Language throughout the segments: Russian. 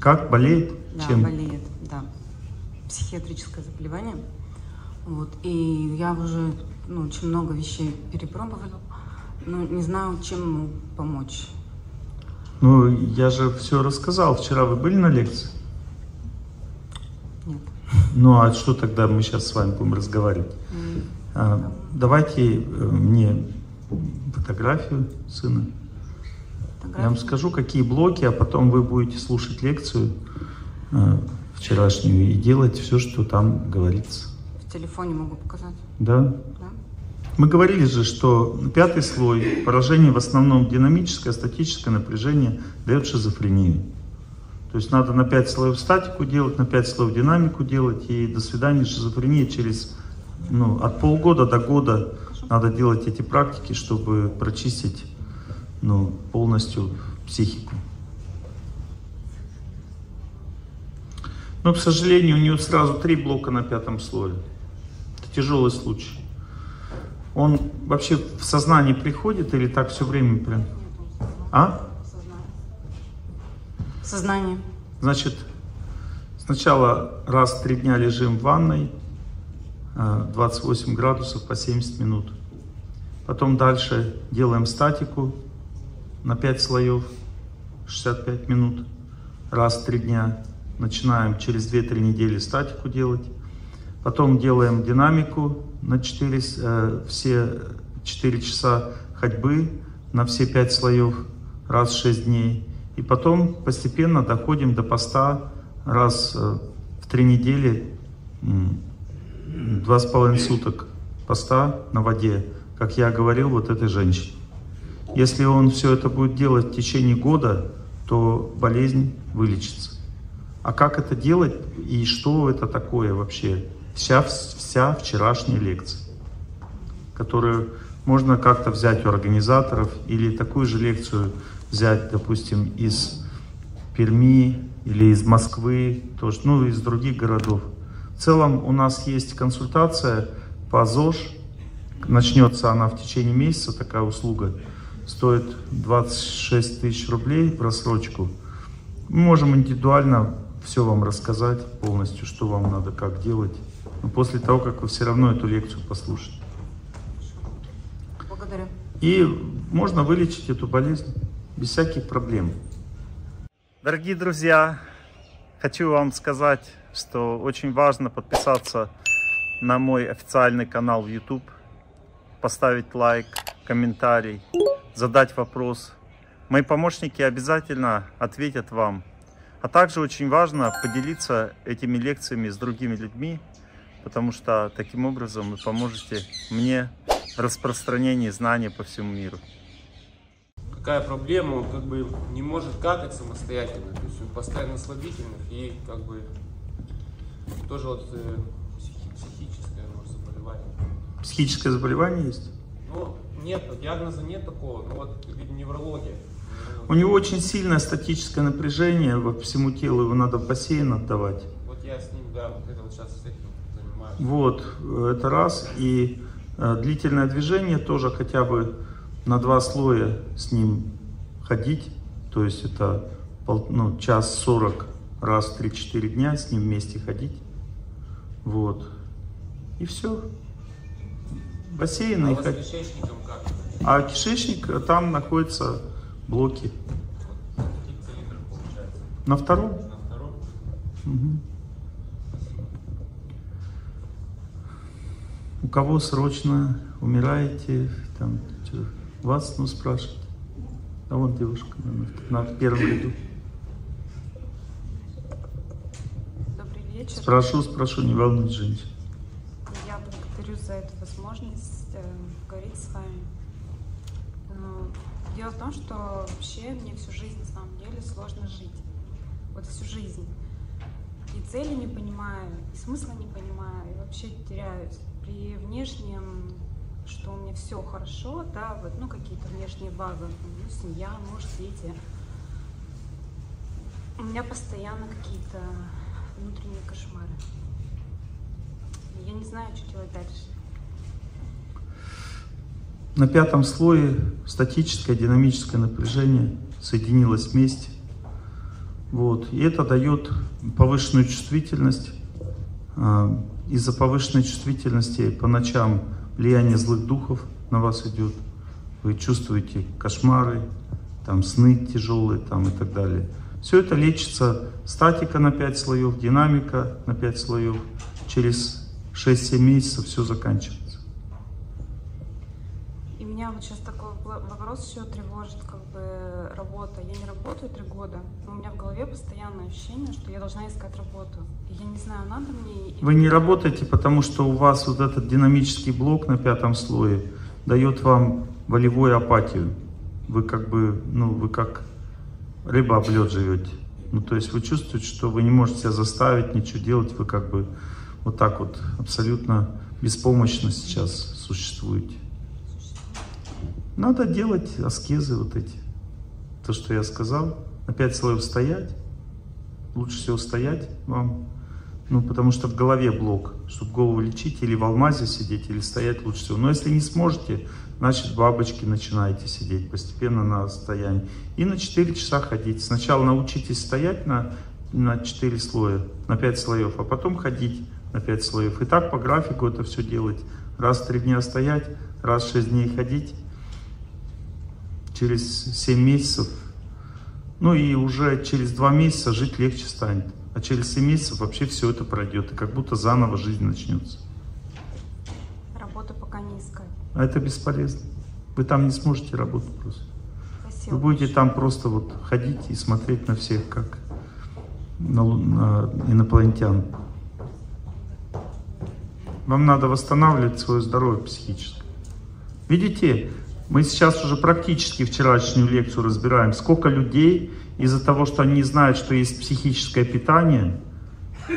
Как? Болеет? Да, Чем? болеет, да. Психиатрическое заболевание. Вот. И я уже ну, очень много вещей перепробовала, но не знаю, чем ему помочь. Ну, я же все рассказал. Вчера вы были на лекции? Нет. Ну, а что тогда мы сейчас с вами будем разговаривать? М, А, давайте э, мне фотографию сына. Я вам скажу, какие блоки, а потом вы будете слушать лекцию э, вчерашнюю и делать все, что там говорится. В телефоне могу показать. Да? Да? Мы говорили же, что пятый слой поражение в основном динамическое, статическое напряжение дает шизофрению. То есть надо на 5 слоев статику делать, на 5 слоев динамику делать, и до свидания шизофрения через ну, от полгода до года надо делать эти практики, чтобы прочистить ну, полностью психику. Но, к сожалению, у него сразу три блока на пятом слое. Это тяжелый случай. Он вообще в сознание приходит или так все время прям? А? Сознание. Значит, сначала раз в три дня лежим в ванной, э, 28 градусов по 70 минут. Потом дальше делаем статику на 5 слоев, 65 минут, раз в три дня. Начинаем через 2-3 недели статику делать. Потом делаем динамику на 4, э, все 4 часа ходьбы на все 5 слоев раз в 6 дней. И потом постепенно доходим до поста раз э, в 3 недели, м, два с половиной суток поста на воде, как я говорил вот этой женщине. Если он все это будет делать в течение года, то болезнь вылечится. А как это делать и что это такое вообще? Вся, вся вчерашняя лекция, которую можно как-то взять у организаторов или такую же лекцию взять, допустим, из Перми или из Москвы, тоже, ну, из других городов. В целом у нас есть консультация по ЗОЖ. Начнется она в течение месяца, такая услуга. Стоит 26 тысяч рублей в рассрочку. Мы можем индивидуально все вам рассказать полностью, что вам надо, как делать. Но после того, как вы все равно эту лекцию послушаете. Благодарю. И можно вылечить эту болезнь без всяких проблем. Дорогие друзья, хочу вам сказать, что очень важно подписаться на мой официальный канал в YouTube, поставить лайк, комментарий, задать вопрос. Мои помощники обязательно ответят вам. А также очень важно поделиться этими лекциями с другими людьми, потому что таким образом вы поможете мне в распространении знаний по всему миру. какая проблема, он как бы не может какать самостоятельно, то есть он постоянно слабительных и как бы тоже вот э, психи- психическое может заболевание. Психическое заболевание есть? Ну, нет, диагноза нет такого, ну вот неврология. У него очень сильное статическое напряжение по всему телу, его надо в бассейн отдавать. Вот я с ним, да, вот это вот сейчас с этим занимаюсь. Вот, это раз. И э, длительное движение тоже хотя бы на два слоя с ним ходить. То есть это пол- ну, час сорок раз в 3-4 дня с ним вместе ходить. Вот. И все. Бассейн А и вот с ходить. кишечником как? А кишечник, э, там находятся блоки. Получается? На втором? На втором? Мгм. У кого срочно умираете, там, чё, вас, ну, спрашивать. А вон девушка на, на первом ряду. Добрый вечер. Спрошу, спрошу, не волнуйтесь, женщина. Я благодарю за эту возможность э, поговорить с вами. Но Дело в том, что вообще мне всю жизнь на самом деле сложно жить. Вот всю жизнь. И цели не понимаю, и смысла не понимаю, и вообще теряюсь. При внешнем, что у меня все хорошо, да, вот, ну, какие-то внешние базы, ну, семья, муж, дети. У меня постоянно какие-то внутренние кошмары. Я не знаю, что делать дальше. На пятом слое статическое динамическое напряжение соединилось вместе. Вот. И это дает повышенную чувствительность. А, из-за повышенной чувствительности по ночам влияние злых духов на вас идет. Вы чувствуете кошмары, там сны тяжелые там, и так далее. Все это лечится статика на 5 слоев, динамика на 5 слоев. Через 6-7 месяцев все заканчивается. Меня вот сейчас такой вопрос еще тревожит, как бы работа. Я не работаю три года, но у меня в голове постоянное ощущение, что я должна искать работу. Я не знаю, надо мне... Вы не работаете, потому что у вас вот этот динамический блок на пятом слое дает вам волевую апатию. Вы как бы, ну, вы как рыба об лед живете. Ну, то есть вы чувствуете, что вы не можете себя заставить ничего делать, вы как бы вот так вот абсолютно беспомощно сейчас существуете. Надо делать аскезы вот эти. То, что я сказал, на пять слоев стоять. Лучше всего стоять вам. Ну, потому что в голове блок, чтобы голову лечить, или в алмазе сидеть, или стоять лучше всего. Но если не сможете, значит бабочки начинаете сидеть постепенно на стоянии. И на 4 часа ходить. Сначала научитесь стоять на, на 4 слоя, на 5 слоев, а потом ходить на 5 слоев. И так по графику это все делать. Раз в 3 дня стоять, раз в 6 дней ходить. Через 7 месяцев. Ну и уже через 2 месяца жить легче станет. А через 7 месяцев вообще все это пройдет. И как будто заново жизнь начнется. А это бесполезно. Вы там не сможете работать просто. Спасибо. Вы будете там просто вот ходить и смотреть на всех, как на, на инопланетян. Вам надо восстанавливать свое здоровье психическое. Видите, мы сейчас уже практически вчерашнюю лекцию разбираем, сколько людей из-за того, что они не знают, что есть психическое питание,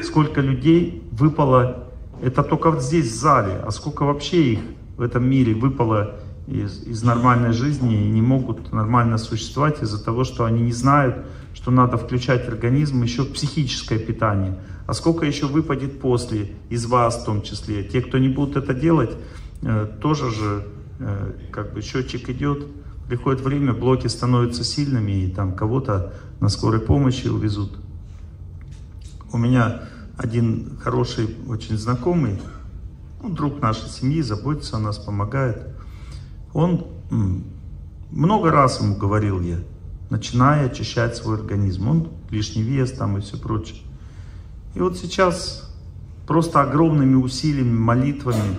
сколько людей выпало, это только вот здесь в зале, а сколько вообще их в этом мире выпало из, из нормальной жизни и не могут нормально существовать из-за того, что они не знают, что надо включать организм еще психическое питание. А сколько еще выпадет после, из вас в том числе. Те, кто не будут это делать, э, тоже же как бы счетчик идет, приходит время, блоки становятся сильными, и там кого-то на скорой помощи увезут. У меня один хороший, очень знакомый, ну, друг нашей семьи, заботится о нас, помогает. Он, много раз ему говорил я, начиная очищать свой организм. Он лишний вес там и все прочее. И вот сейчас просто огромными усилиями, молитвами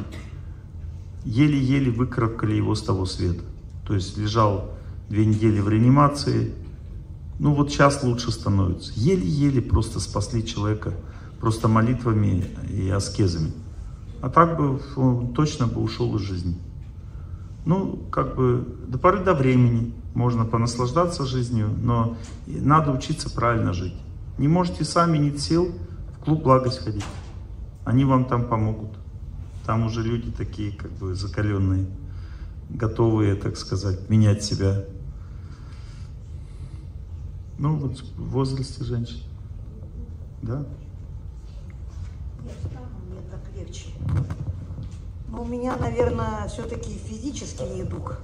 еле-еле выкарабкали его с того света. То есть лежал две недели в реанимации. Ну вот сейчас лучше становится. Еле-еле просто спасли человека просто молитвами и аскезами. А так бы он точно бы ушел из жизни. Ну, как бы до поры до времени можно понаслаждаться жизнью, но надо учиться правильно жить. Не можете сами, нет сил, в клуб благость ходить. Они вам там помогут. Там уже люди такие, как бы закаленные, готовые, так сказать, менять себя. Ну, вот в возрасте женщин. Да? легче. Но у меня, наверное, все-таки физический недуг,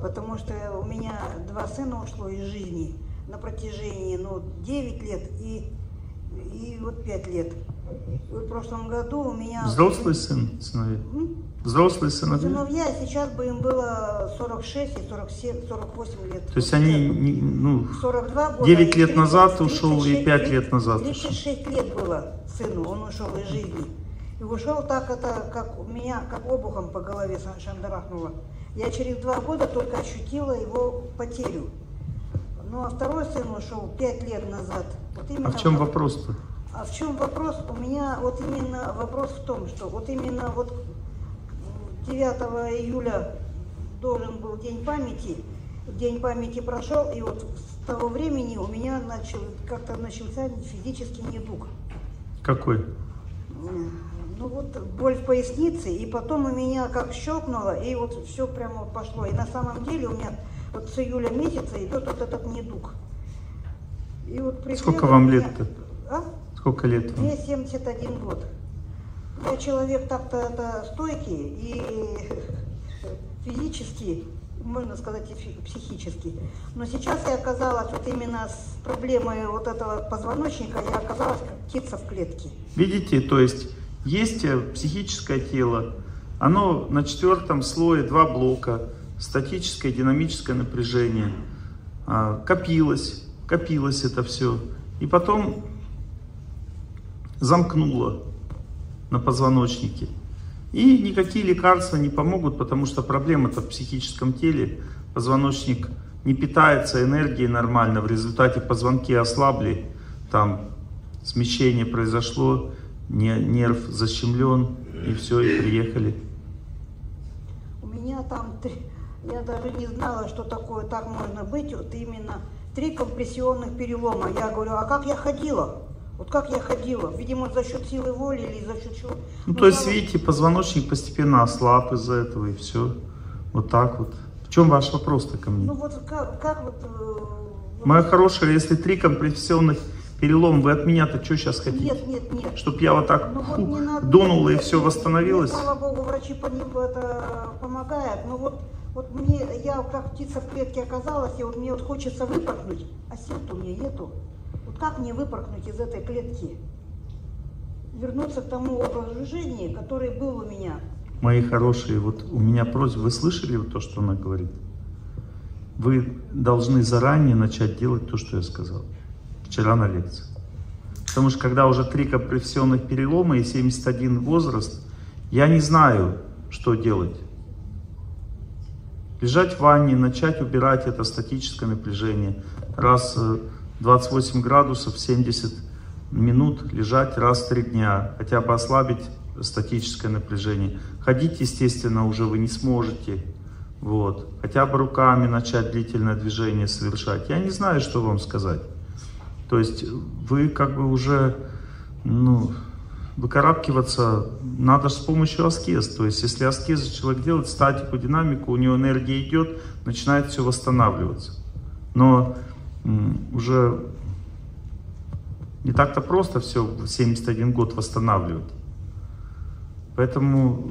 потому что у меня два сына ушло из жизни на протяжении, ну, 9 лет и, и вот 5 лет. В прошлом году у меня... Взрослый сын, сыновья? Взрослые сыновья? Сыновья, сейчас бы им было 46 и 47, 48 лет. То есть они, ну, 42 года, 9 лет 30, назад ушел 36, и 5 лет назад 36 ушел. лет было сыну, он ушел из жизни. И ушел так, это как у меня, как обухом по голове шандарахнуло. Я через два года только ощутила его потерю. Ну, а второй сын ушел пять лет назад. Вот а в чем вопрос-то? А в чем вопрос? У меня вот именно вопрос в том, что вот именно вот 9 июля должен был день памяти, день памяти прошел, и вот с того времени у меня начал, как-то начался физический недуг. Какой? ну вот боль в пояснице, и потом у меня как щелкнуло, и вот все прямо пошло. И на самом деле у меня вот с июля месяца идет вот этот недуг. И вот Сколько вам лет-то? А? Сколько лет? Мне 71 год. Я человек так-то стойкий и физически можно сказать, и психически. Но сейчас я оказалась вот именно с проблемой вот этого позвоночника, я оказалась как птица в клетке. Видите, то есть есть э, психическое тело, оно на четвертом слое два блока, статическое и динамическое напряжение. А, копилось, копилось это все. И потом замкнуло на позвоночнике. И никакие лекарства не помогут, потому что проблема-то в психическом теле. Позвоночник не питается энергией нормально, в результате позвонки ослабли, там смещение произошло, нерв защемлен, и все, и приехали. У меня там, я даже не знала, что такое так можно быть, вот именно три компрессионных перелома. Я говорю, а как я ходила? Вот как я ходила, видимо, за счет силы воли или за счет чего. Ну, ну то есть, видите, позвоночник постепенно ослаб из-за этого, и все. Вот так вот. В чем ваш вопрос-то ко мне? Ну вот как, как вот... Э, Моя хорошая, если три компрессионных перелома, вы от меня-то что сейчас хотите? Нет, нет, нет. Чтоб я вот так ну, фу, вот надо, дунула и все восстановилось? Мне, слава богу, врачи по ним это помогают, но вот, вот мне, я как птица в клетке оказалась, и вот мне вот хочется выпорхнуть, а сил у меня нету. Как мне выпорхнуть из этой клетки? Вернуться к тому образу жизни, который был у меня. Мои хорошие, вот у меня просьба, вы слышали вот то, что она говорит? Вы должны заранее начать делать то, что я сказал вчера на лекции. Потому что когда уже три компрессионных перелома и 71 возраст, я не знаю, что делать. Лежать в ванне, начать убирать это статическое напряжение. Раз э, 28 градусов, 70 минут лежать раз в три дня, хотя бы ослабить статическое напряжение. Ходить, естественно, уже вы не сможете. Вот. Хотя бы руками начать длительное движение совершать. Я не знаю, что вам сказать. То есть вы как бы уже, ну, выкарабкиваться надо с помощью аскез. То есть если аскезы человек делает, статику, динамику, у него энергия идет, начинает все восстанавливаться. Но уже не так-то просто все в 71 год восстанавливать. Поэтому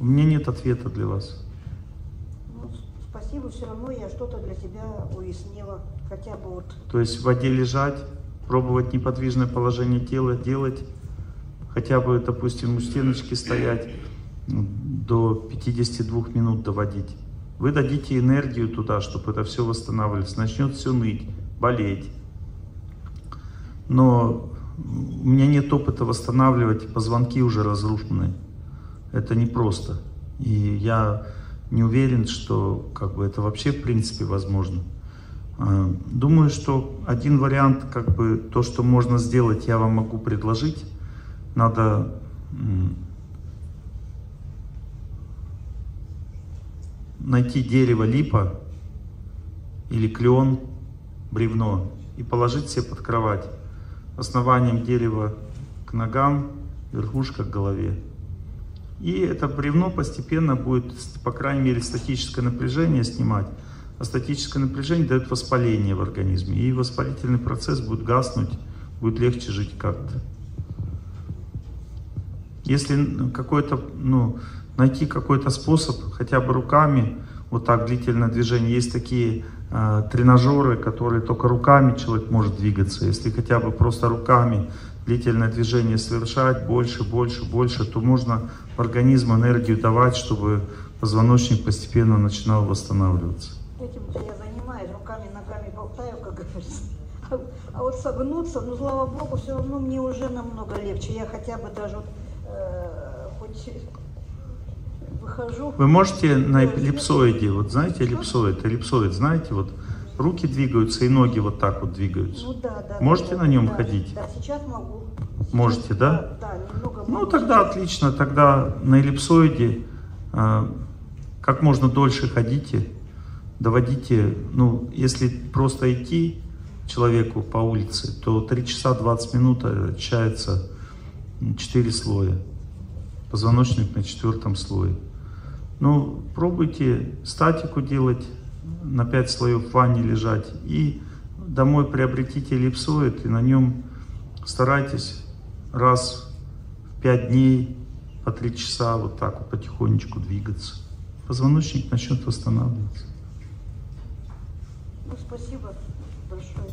у меня нет ответа для вас. Ну, спасибо, все равно я что-то для себя уяснила, хотя бы вот. То есть в воде лежать, пробовать неподвижное положение тела делать, хотя бы, допустим, у стеночки стоять до 52 минут доводить. Вы дадите энергию туда, чтобы это все восстанавливалось. Начнет все ныть, болеть. Но у меня нет опыта восстанавливать, позвонки уже разрушены. Это непросто. И я не уверен, что как бы, это вообще в принципе возможно. А, думаю, что один вариант, как бы то, что можно сделать, я вам могу предложить. Надо найти дерево липа или клен, бревно и положить себе под кровать. Основанием дерева к ногам, верхушка к голове. И это бревно постепенно будет, по крайней мере, статическое напряжение снимать. А статическое напряжение дает воспаление в организме. И воспалительный процесс будет гаснуть, будет легче жить как-то. Если какой-то, ну, найти какой-то способ, хотя бы руками, вот так длительное движение. Есть такие э, тренажеры, которые только руками человек может двигаться. Если хотя бы просто руками длительное движение совершать, больше, больше, больше, то можно в организм энергию давать, чтобы позвоночник постепенно начинал восстанавливаться. Этим-то я занимаюсь, руками, ногами болтаю, как говорится. А, вот согнуться, ну, слава богу, все равно мне уже намного легче. Я хотя бы даже вот, э, хоть выхожу. Вы можете на эллипсоиде, вот знаете эллипсоид, эллипсоид, знаете, вот руки двигаются и ноги вот так вот двигаются. Ну да, да. Можете да, на нем да, ходить? Да, сейчас могу. Можете, да? Да, немного Ну тогда отлично, тогда на эллипсоиде э, как можно дольше ходите, доводите, ну если просто идти человеку по улице, то 3 часа 20 минут очищается 4 слоя. Позвоночник на четвертом слое. Ну, пробуйте статику делать, на 5 слоев в ванне лежать. И домой приобретите эллипсоид, и на нем старайтесь раз в 5 дней по 3 часа вот так вот потихонечку двигаться. позвоночник начнет восстанавливаться. Ну, спасибо большое.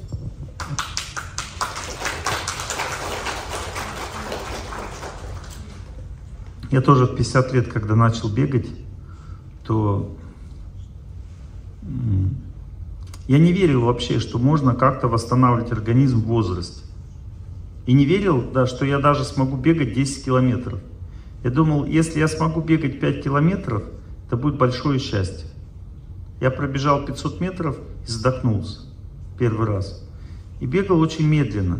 Я тоже в 50 лет, когда начал бегать, то я не верил вообще, что можно как-то восстанавливать организм в возрасте. И не верил, да, что я даже смогу бегать 10 километров. Я думал, если я смогу бегать 5 километров, это будет большое счастье. Я пробежал 500 метров и задохнулся первый раз. И бегал очень медленно.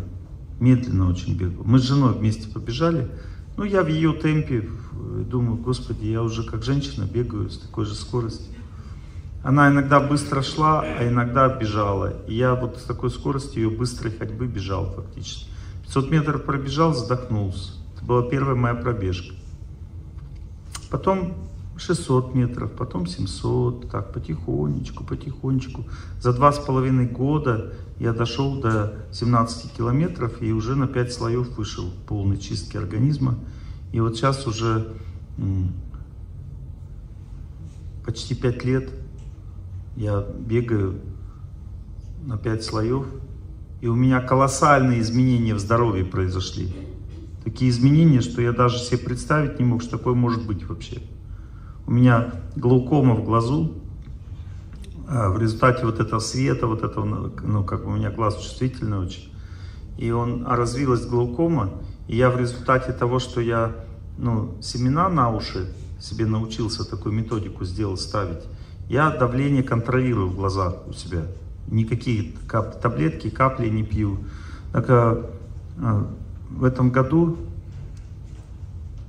Медленно очень бегал. Мы с женой вместе побежали. Ну, я в ее темпе э, думаю, господи, я уже как женщина бегаю с такой же скоростью. Она иногда быстро шла, а иногда бежала. И я вот с такой скоростью ее быстрой ходьбы бежал фактически. 500 метров пробежал, задохнулся. Это была первая моя пробежка. Потом 600 метров, потом 700, так потихонечку, потихонечку. За два с половиной года я дошел до 17 километров и уже на 5 слоев вышел полной чистки организма. И вот сейчас уже почти 5 лет я бегаю на 5 слоев, и у меня колоссальные изменения в здоровье произошли. Такие изменения, что я даже себе представить не мог, что такое может быть вообще. У меня глаукома в глазу, а в результате вот этого света, вот этого, ну, ну, как бы у меня глаз чувствительный очень, и он, а развилась глаукома, и я в результате того, что я, ну, семена на уши себе научился такую методику сделать, ставить, я давление контролирую в глазах у себя. Никакие кап таблетки, капли не пью. Так, а, а, в этом году,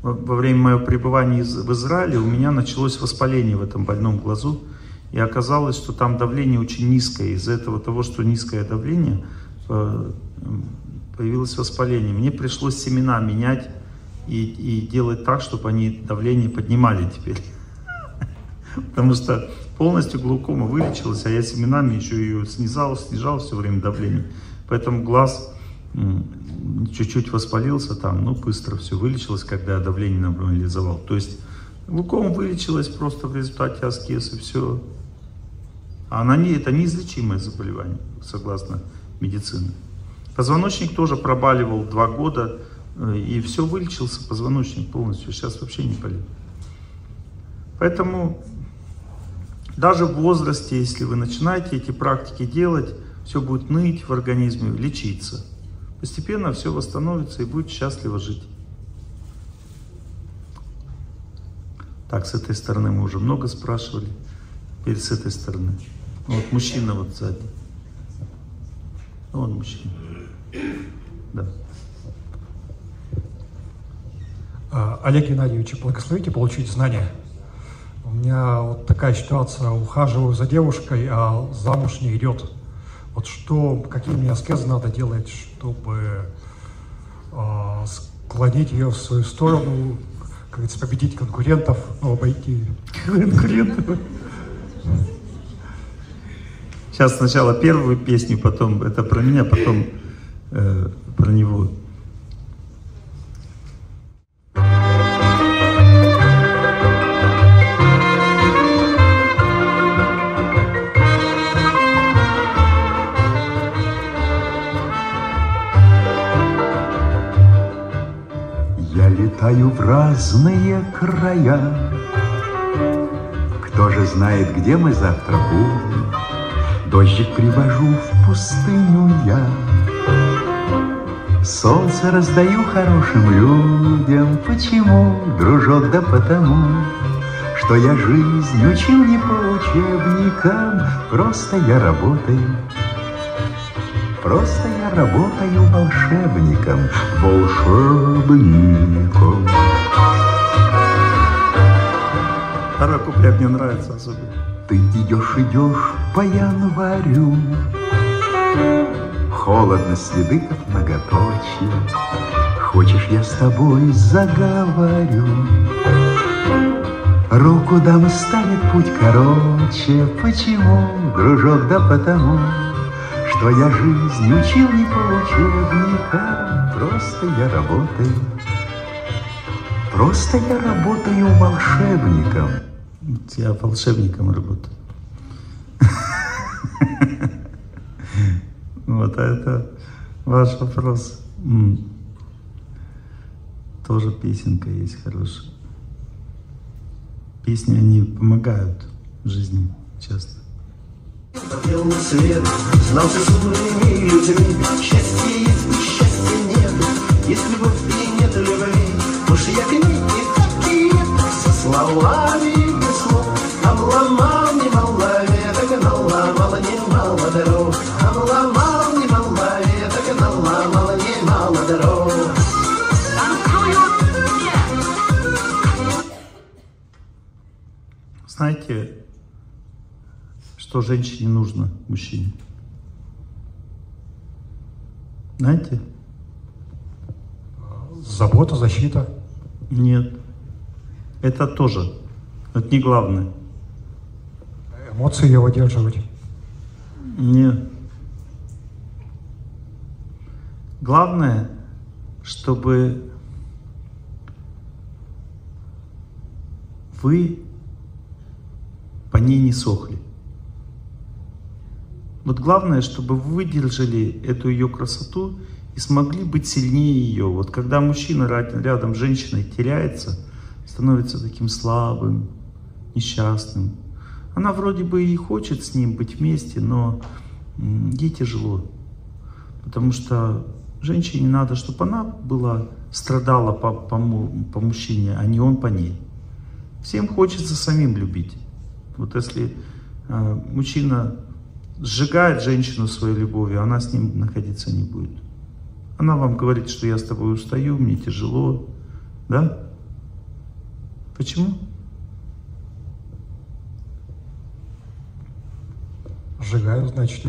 во, время моего пребывания в Израиле, у меня началось воспаление в этом больном глазу. И оказалось, что там давление очень низкое. Из-за этого того, что низкое давление, э, появилось воспаление. Мне пришлось семена менять и, и делать так, чтобы они давление поднимали теперь. Потому что полностью глаукома вылечилась, а я семенами еще ее снизал, снижал все время давление. Поэтому глаз чуть-чуть воспалился там, но быстро все вылечилось, когда давление нормализовал. То есть глаукома вылечилась просто в результате аскеза, все. А она не, это неизлечимое заболевание, согласно медицине. Позвоночник тоже пробаливал два года, э, и все вылечился, позвоночник полностью, сейчас вообще не болит. Поэтому даже в возрасте, если вы начинаете эти практики делать, все будет ныть в организме, лечиться. Постепенно все восстановится и будет счастливо жить. Так, с этой стороны мы уже много спрашивали. Теперь с этой стороны. Вот мужчина вот сзади. Вон мужчина. Да. А, Олег Геннадьевич, благословите получить знания. У меня вот такая ситуация, ухаживаю за девушкой, а замуж не идет. Вот что, какие мне аскезы надо делать, чтобы э, склонить ее в свою сторону, как говорится, победить конкурентов, ну, обойти конкурентов. Сейчас сначала первую песню, потом это про меня, потом э, про него. Разные края. Кто же знает, где мы завтра будем? Дождик привожу в пустыню я. Солнце раздаю хорошим людям. Почему, дружок, да потому, что я жизнь учил не по учебникам, просто я работаю. Просто я работаю волшебником, волшебником. Второй куплет мне нравится особенно. Ты идешь, идешь по январю, Холодно следы как многоточие. Хочешь, я с тобой заговорю? Руку дам, станет путь короче. Почему, дружок, да потому, Что я жизнь учил не по учебникам, Просто я работаю, просто я работаю волшебником. Я волшебником работаю. Вот, а это ваш вопрос. Тоже песенка есть хорошая. Песни, они помогают в жизни часто. Словами Знаете, что женщине нужно мужчине? Знаете? Забота, защита. Нет. Это тоже. Это не главное. Эмоции ее выдерживать. Нет. Главное, чтобы вы по ней не сохли. Вот главное, чтобы вы выдержали эту ее красоту и смогли быть сильнее ее. Вот когда мужчина рядом, с женщиной теряется, становится таким слабым, несчастным. Она вроде бы и хочет с ним быть вместе, но ей тяжело. Потому что женщине надо, чтобы она была, страдала по, по, по мужчине, а не он по ней. Всем хочется самим любить. Вот если э, мужчина сжигает женщину своей любовью, она с ним находиться не будет. Она вам говорит, что я с тобой устаю, мне тяжело. Да? Почему? Сжигаю, значит.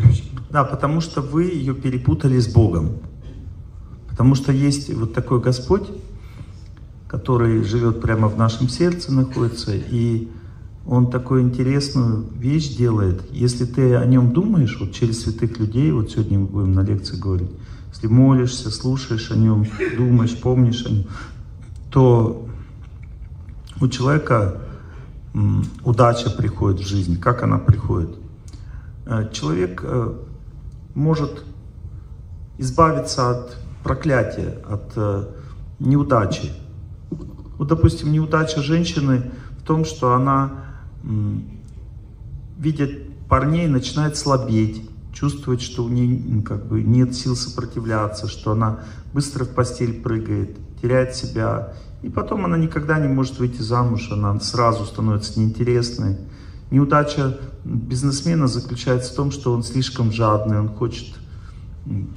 Да, потому что вы ее перепутали с Богом. Потому что есть вот такой Господь, который живет прямо в нашем сердце, находится, и Он такую интересную вещь делает. Если ты о нем думаешь, вот через святых людей, вот сегодня мы будем на лекции говорить, если молишься, слушаешь о нем, думаешь, помнишь о нем, то у человека удача приходит в жизнь. Как она приходит? Э, Человек э, может избавиться от проклятия, от э, неудачи. Вот, допустим, неудача женщины в том, что она, видя парней, начинает слабеть, чувствует, что у нее как бы нет сил сопротивляться, что она быстро в постель прыгает, теряет себя. И потом она никогда не может выйти замуж, она сразу становится неинтересной. Неудача бизнесмена заключается в том, что он слишком жадный, он хочет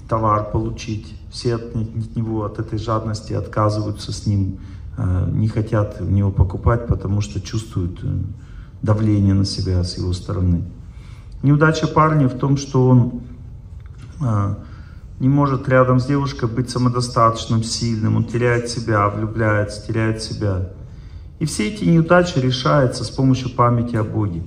товар получить. Все от него, от этой жадности отказываются с ним, э, не хотят у него покупать, потому что чувствуют э, давление на себя с его стороны. Неудача парня в том, что он э, не может рядом с девушкой быть самодостаточным, сильным, он теряет себя, влюбляется, теряет себя. И все эти неудачи решаются с помощью памяти о Боге.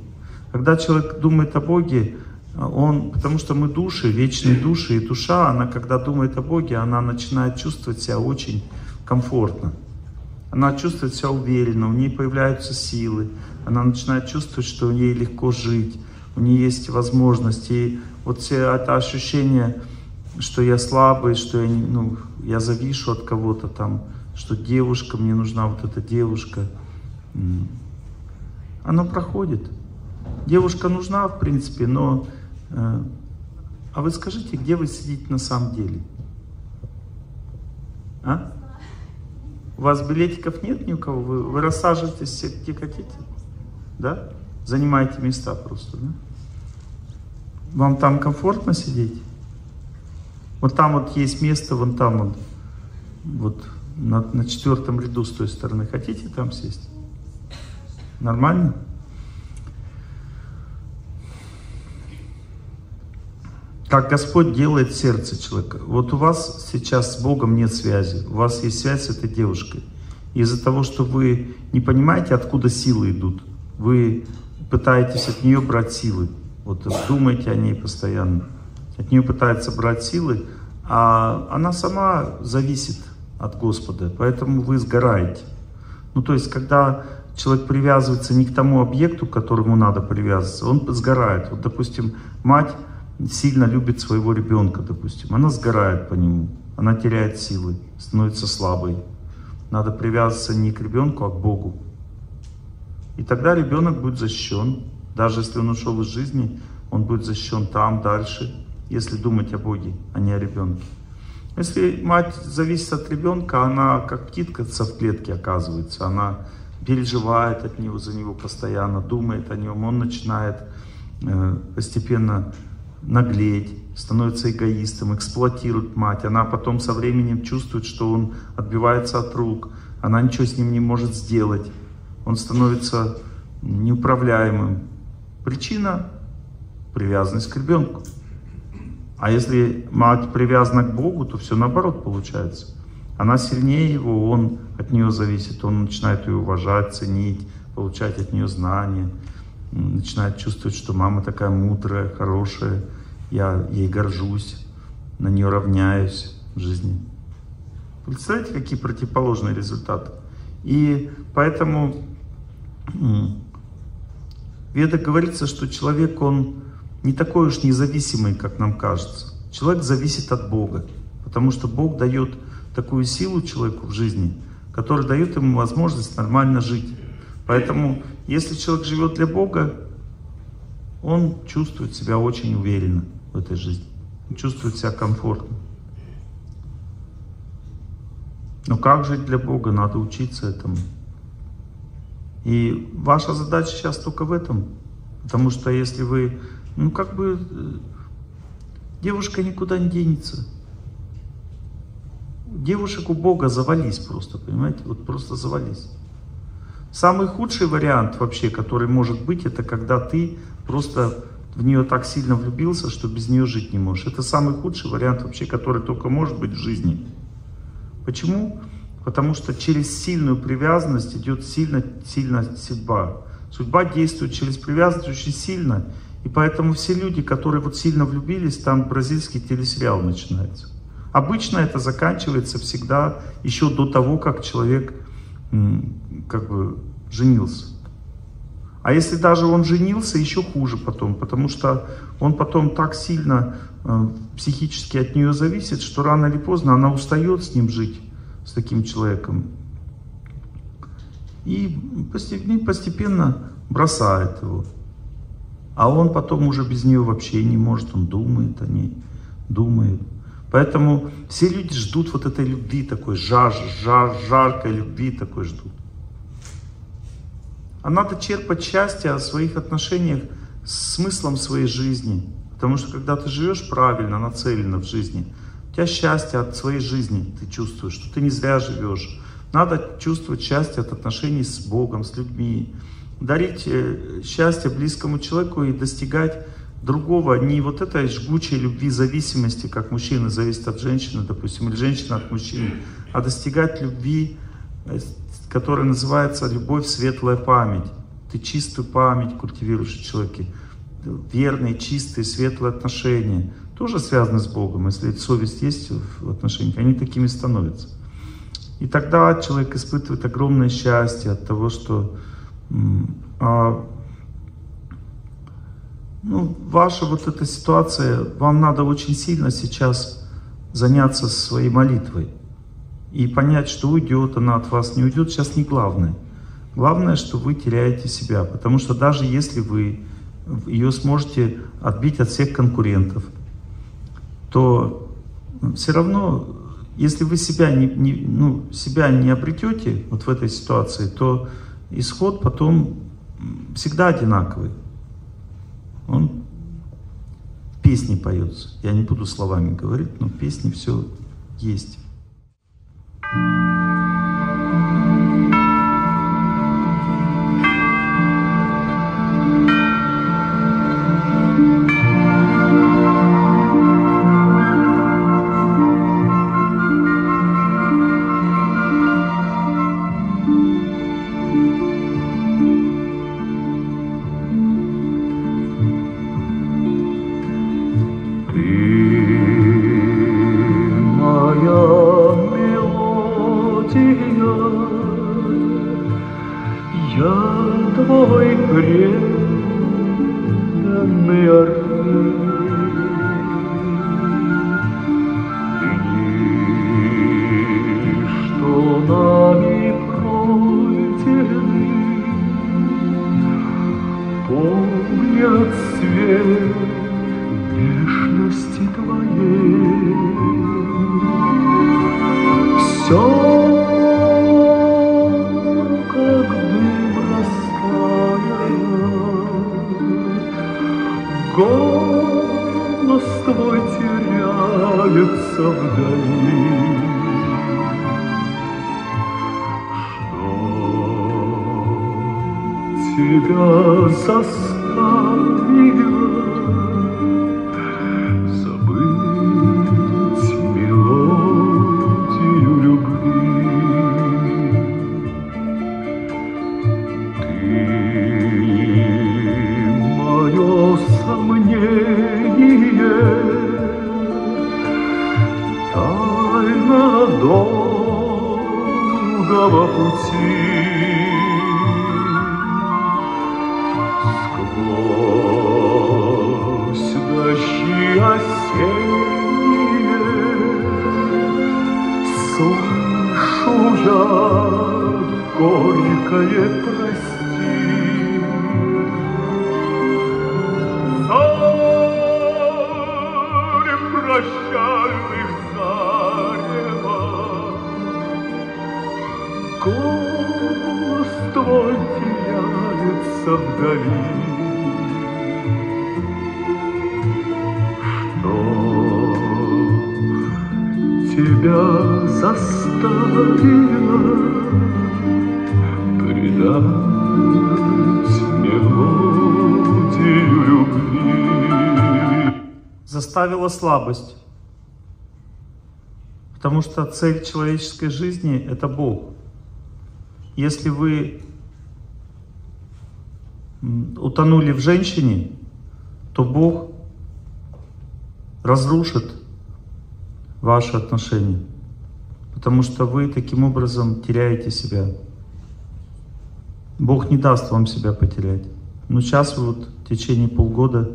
Когда человек думает о Боге, он, потому что мы души, вечные души, и душа, она когда думает о Боге, она начинает чувствовать себя очень комфортно. Она чувствует себя уверенно, у нее появляются силы, она начинает чувствовать, что ей легко жить, у нее есть возможности. И вот все это ощущение, что я слабый, что я, ну, я завишу от кого-то там, что девушка, мне нужна вот эта девушка, оно проходит. Девушка нужна, в принципе, но... э, а вы скажите, где вы сидите на самом деле? А? У вас билетиков нет ни у кого? Вы, вы рассаживаетесь все, где хотите? Да? Занимаете места просто, да? Вам там комфортно сидеть? Вот там вот есть место, вон там вот, вот на, на четвертом ряду с той стороны. Хотите там сесть? Нормально? Как Господь делает сердце человека. Вот у вас сейчас с Богом нет связи. У вас есть связь с этой девушкой. Из-за того, что вы не понимаете, откуда силы идут, вы пытаетесь от нее брать силы. Вот думаете о ней постоянно. От нее пытаются брать силы, а она сама зависит от Господа. Поэтому вы сгораете. Ну, то есть, когда человек привязывается не к тому объекту, к которому надо привязываться, он сгорает. Вот, допустим, мать сильно любит своего ребенка, допустим, она сгорает по нему, она теряет силы, становится слабой. Надо привязываться не к ребенку, а к Богу. И тогда ребенок будет защищен. Даже если он ушел из жизни, он будет защищен там, дальше, если думать о Боге, а не о ребенке. Если мать зависит от ребенка, она как птитка в клетке оказывается. Она переживает от него, за него постоянно, думает о нем. Он начинает э, постепенно наглеть, становится эгоистом, эксплуатирует мать. Она потом со временем чувствует, что он отбивается от рук. Она ничего с ним не может сделать. Он становится неуправляемым. Причина – привязанность к ребенку. А если мать привязана к Богу, то все наоборот получается. Она сильнее его, он от нее зависит, он начинает ее уважать, ценить, получать от нее знания, начинает чувствовать, что мама такая мудрая, хорошая, я ей горжусь, на нее равняюсь в жизни. Представляете, какие противоположные результаты? И поэтому в Ведах говорится, что человек, он не такой уж независимый, как нам кажется. Человек зависит от Бога, потому что Бог дает такую силу человеку в жизни, которая дает ему возможность нормально жить. Поэтому, если человек живет для Бога, он чувствует себя очень уверенно в этой жизни, он чувствует себя комфортно. Но как жить для Бога? Надо учиться этому. И ваша задача сейчас только в этом. Потому что если вы ну, как бы, э, девушка никуда не денется. Девушек у Бога завались просто, понимаете? Вот просто завались. Самый худший вариант вообще, который может быть, это когда ты просто в нее так сильно влюбился, что без нее жить не можешь. Это самый худший вариант вообще, который только может быть в жизни. Почему? Потому что через сильную привязанность идет сильно, сильно судьба. Судьба действует через привязанность очень сильно. И поэтому все люди, которые вот сильно влюбились, там бразильский телесериал начинается. Обычно это заканчивается всегда еще до того, как человек как бы женился. А если даже он женился, еще хуже потом, потому что он потом так сильно э, психически от нее зависит, что рано или поздно она устает с ним жить, с таким человеком. И постепенно, постепенно бросает его. А он потом уже без нее вообще не может, он думает о ней, думает. Поэтому все люди ждут вот этой любви такой, жар, жар, жаркой любви такой ждут. А надо черпать счастье о своих отношениях с смыслом своей жизни. Потому что когда ты живешь правильно, нацеленно в жизни, у тебя счастье от своей жизни, ты чувствуешь, что ты не зря живешь. Надо чувствовать счастье от отношений с Богом, с людьми, дарить э, счастье близкому человеку и достигать другого, не вот этой жгучей любви, зависимости, как мужчина зависит от женщины, допустим, или женщина от мужчины, а достигать любви, э, которая называется любовь, светлая память. Ты чистую память культивируешь в человеке, верные, чистые, светлые отношения, тоже связаны с Богом. Если совесть есть в отношениях, они такими становятся. И тогда человек испытывает огромное счастье от того, что а, ну, ваша вот эта ситуация, вам надо очень сильно сейчас заняться своей молитвой и понять, что уйдет она от вас, не уйдет, сейчас не главное. Главное, что вы теряете себя, потому что даже если вы ее сможете отбить от всех конкурентов, то все равно, если вы себя не, не, ну, себя не обретете вот в этой ситуации, то исход потом всегда одинаковый. Он в песне поется. Я не буду словами говорить, но в песне все есть. Слабость. Потому что цель человеческой жизни — это Бог. Если вы утонули в женщине, то Бог разрушит ваши отношения. Потому что вы таким образом теряете себя. Бог не даст вам себя потерять. Но сейчас вы вот в течение полгода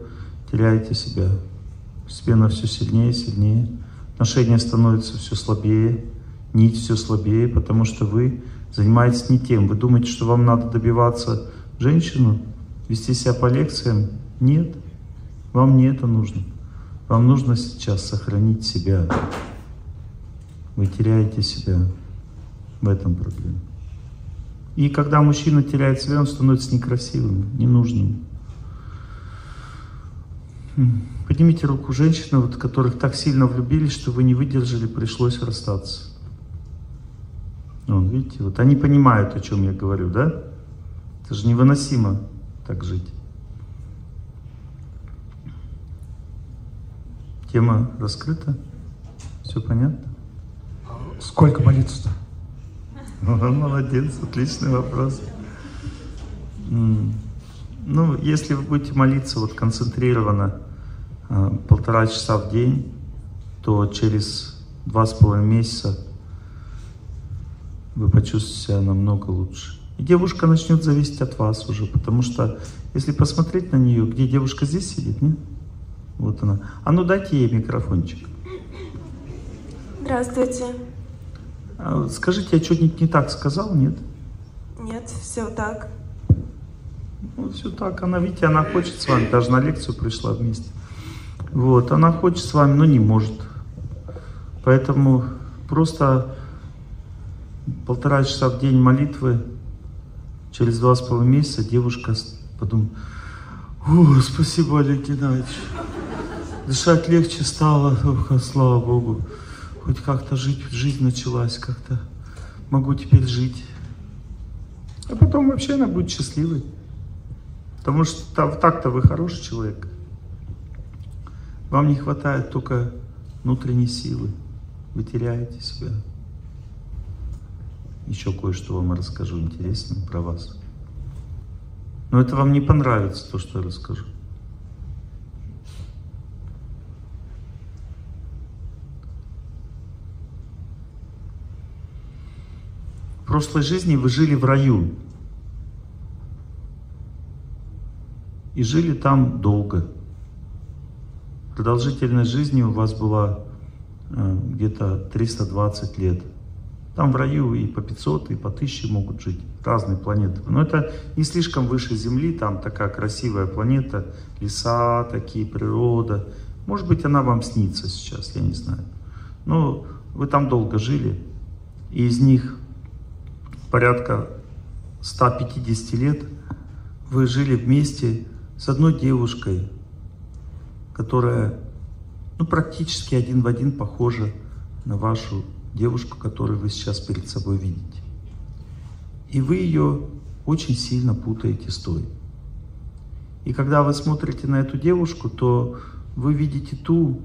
теряете себя. Постепенно все сильнее и сильнее. Отношения становятся все слабее, нить все слабее, потому что вы занимаетесь не тем. Вы думаете, что вам надо добиваться женщину, вести себя по лекциям? Нет, вам не это нужно. Вам нужно сейчас сохранить себя. Вы теряете себя. В этом проблема. И когда мужчина теряет себя, он становится некрасивым, ненужным. Поднимите руку женщины, вот, которых так сильно влюбились, что вы не выдержали, пришлось расстаться. Вон, видите, вот они понимают, о чем я говорю, да? Это же невыносимо так жить. Тема раскрыта? Все понятно? Сколько молиться-то? Молодец, отличный вопрос. Ну, если вы будете молиться вот концентрированно а, полтора часа в день, то через два с половиной месяца вы почувствуете себя намного лучше. И девушка начнет зависеть от вас уже, потому что если посмотреть на нее, где девушка здесь сидит, нет? Вот она. А ну дайте ей микрофончик. Здравствуйте. А, Скажите, я что-нибудь не так сказал, нет? Нет, все так. Вот все так. Она, видите, она хочет с вами, даже на лекцию пришла вместе. Вот, она хочет с вами, но не может. Поэтому просто полтора часа в день молитвы, через два с половиной месяца девушка подумает, о, спасибо, Олег Геннадьевич. Дышать легче стало, Ох, слава Богу. Хоть как-то жить, жизнь началась как-то. Могу теперь жить. А потом вообще она будет счастливой. Потому что та- так-то вы хороший человек. Вам не хватает только внутренней силы. Вы теряете себя. Еще кое-что вам расскажу интересное про вас. Но это вам не понравится, то, что я расскажу. В прошлой жизни вы жили в раю. И жили там долго. Продолжительность жизни у вас была э, где-то 320 лет. Там в раю и по 500, и по 1000 могут жить. Разные планеты. Но это не слишком выше Земли, там такая красивая планета, леса такие, природа. Может быть, она вам снится сейчас, я не знаю. Но вы там долго жили, и из них порядка 150 лет вы жили вместе с одной девушкой, которая ну, практически один в один похожа на вашу девушку, которую вы сейчас перед собой видите. И вы ее очень сильно путаете с той. И когда вы смотрите на эту девушку, то вы видите ту,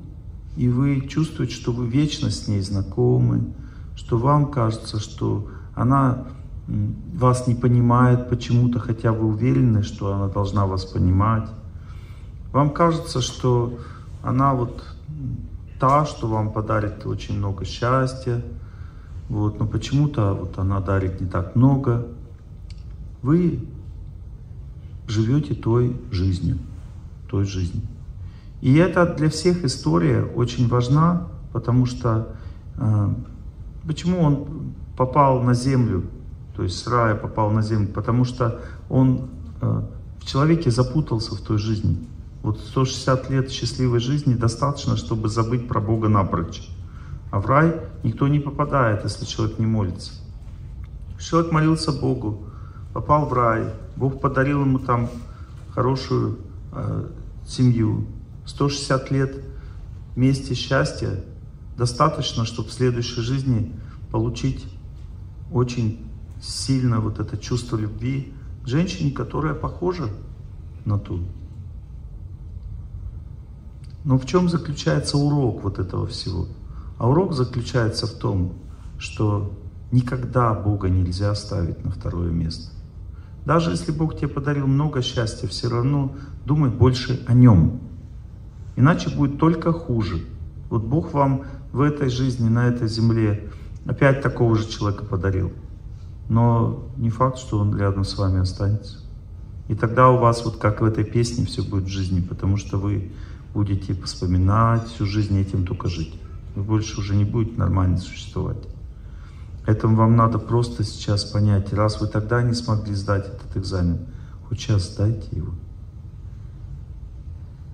и вы чувствуете, что вы вечно с ней знакомы, что вам кажется, что она вас не понимает почему-то, хотя вы уверены, что она должна вас понимать. Вам кажется, что она вот та, что вам подарит очень много счастья, вот, но почему-то вот она дарит не так много. Вы живете той жизнью, той жизнью. И это для всех история очень важна, потому что э, почему он попал на землю, то есть с рая попал на землю, потому что он э, в человеке запутался в той жизни. Вот 160 лет счастливой жизни достаточно, чтобы забыть про Бога напрочь. А в рай никто не попадает, если человек не молится. Человек молился Богу, попал в рай, Бог подарил ему там хорошую э, семью. 160 лет вместе счастья достаточно, чтобы в следующей жизни получить очень сильно вот это чувство любви к женщине, которая похожа на ту. Но в чем заключается урок вот этого всего? А урок заключается в том, что никогда Бога нельзя ставить на второе место. Даже если Бог тебе подарил много счастья, все равно думай больше о Нем. Иначе будет только хуже. Вот Бог вам в этой жизни, на этой земле опять такого же человека подарил. Но не факт, что он рядом с вами останется. И тогда у вас, вот как в этой песне, все будет в жизни, потому что вы будете вспоминать всю жизнь этим только жить. Вы больше уже не будете нормально существовать. Поэтому вам надо просто сейчас понять, раз вы тогда не смогли сдать этот экзамен, хоть сейчас сдайте его.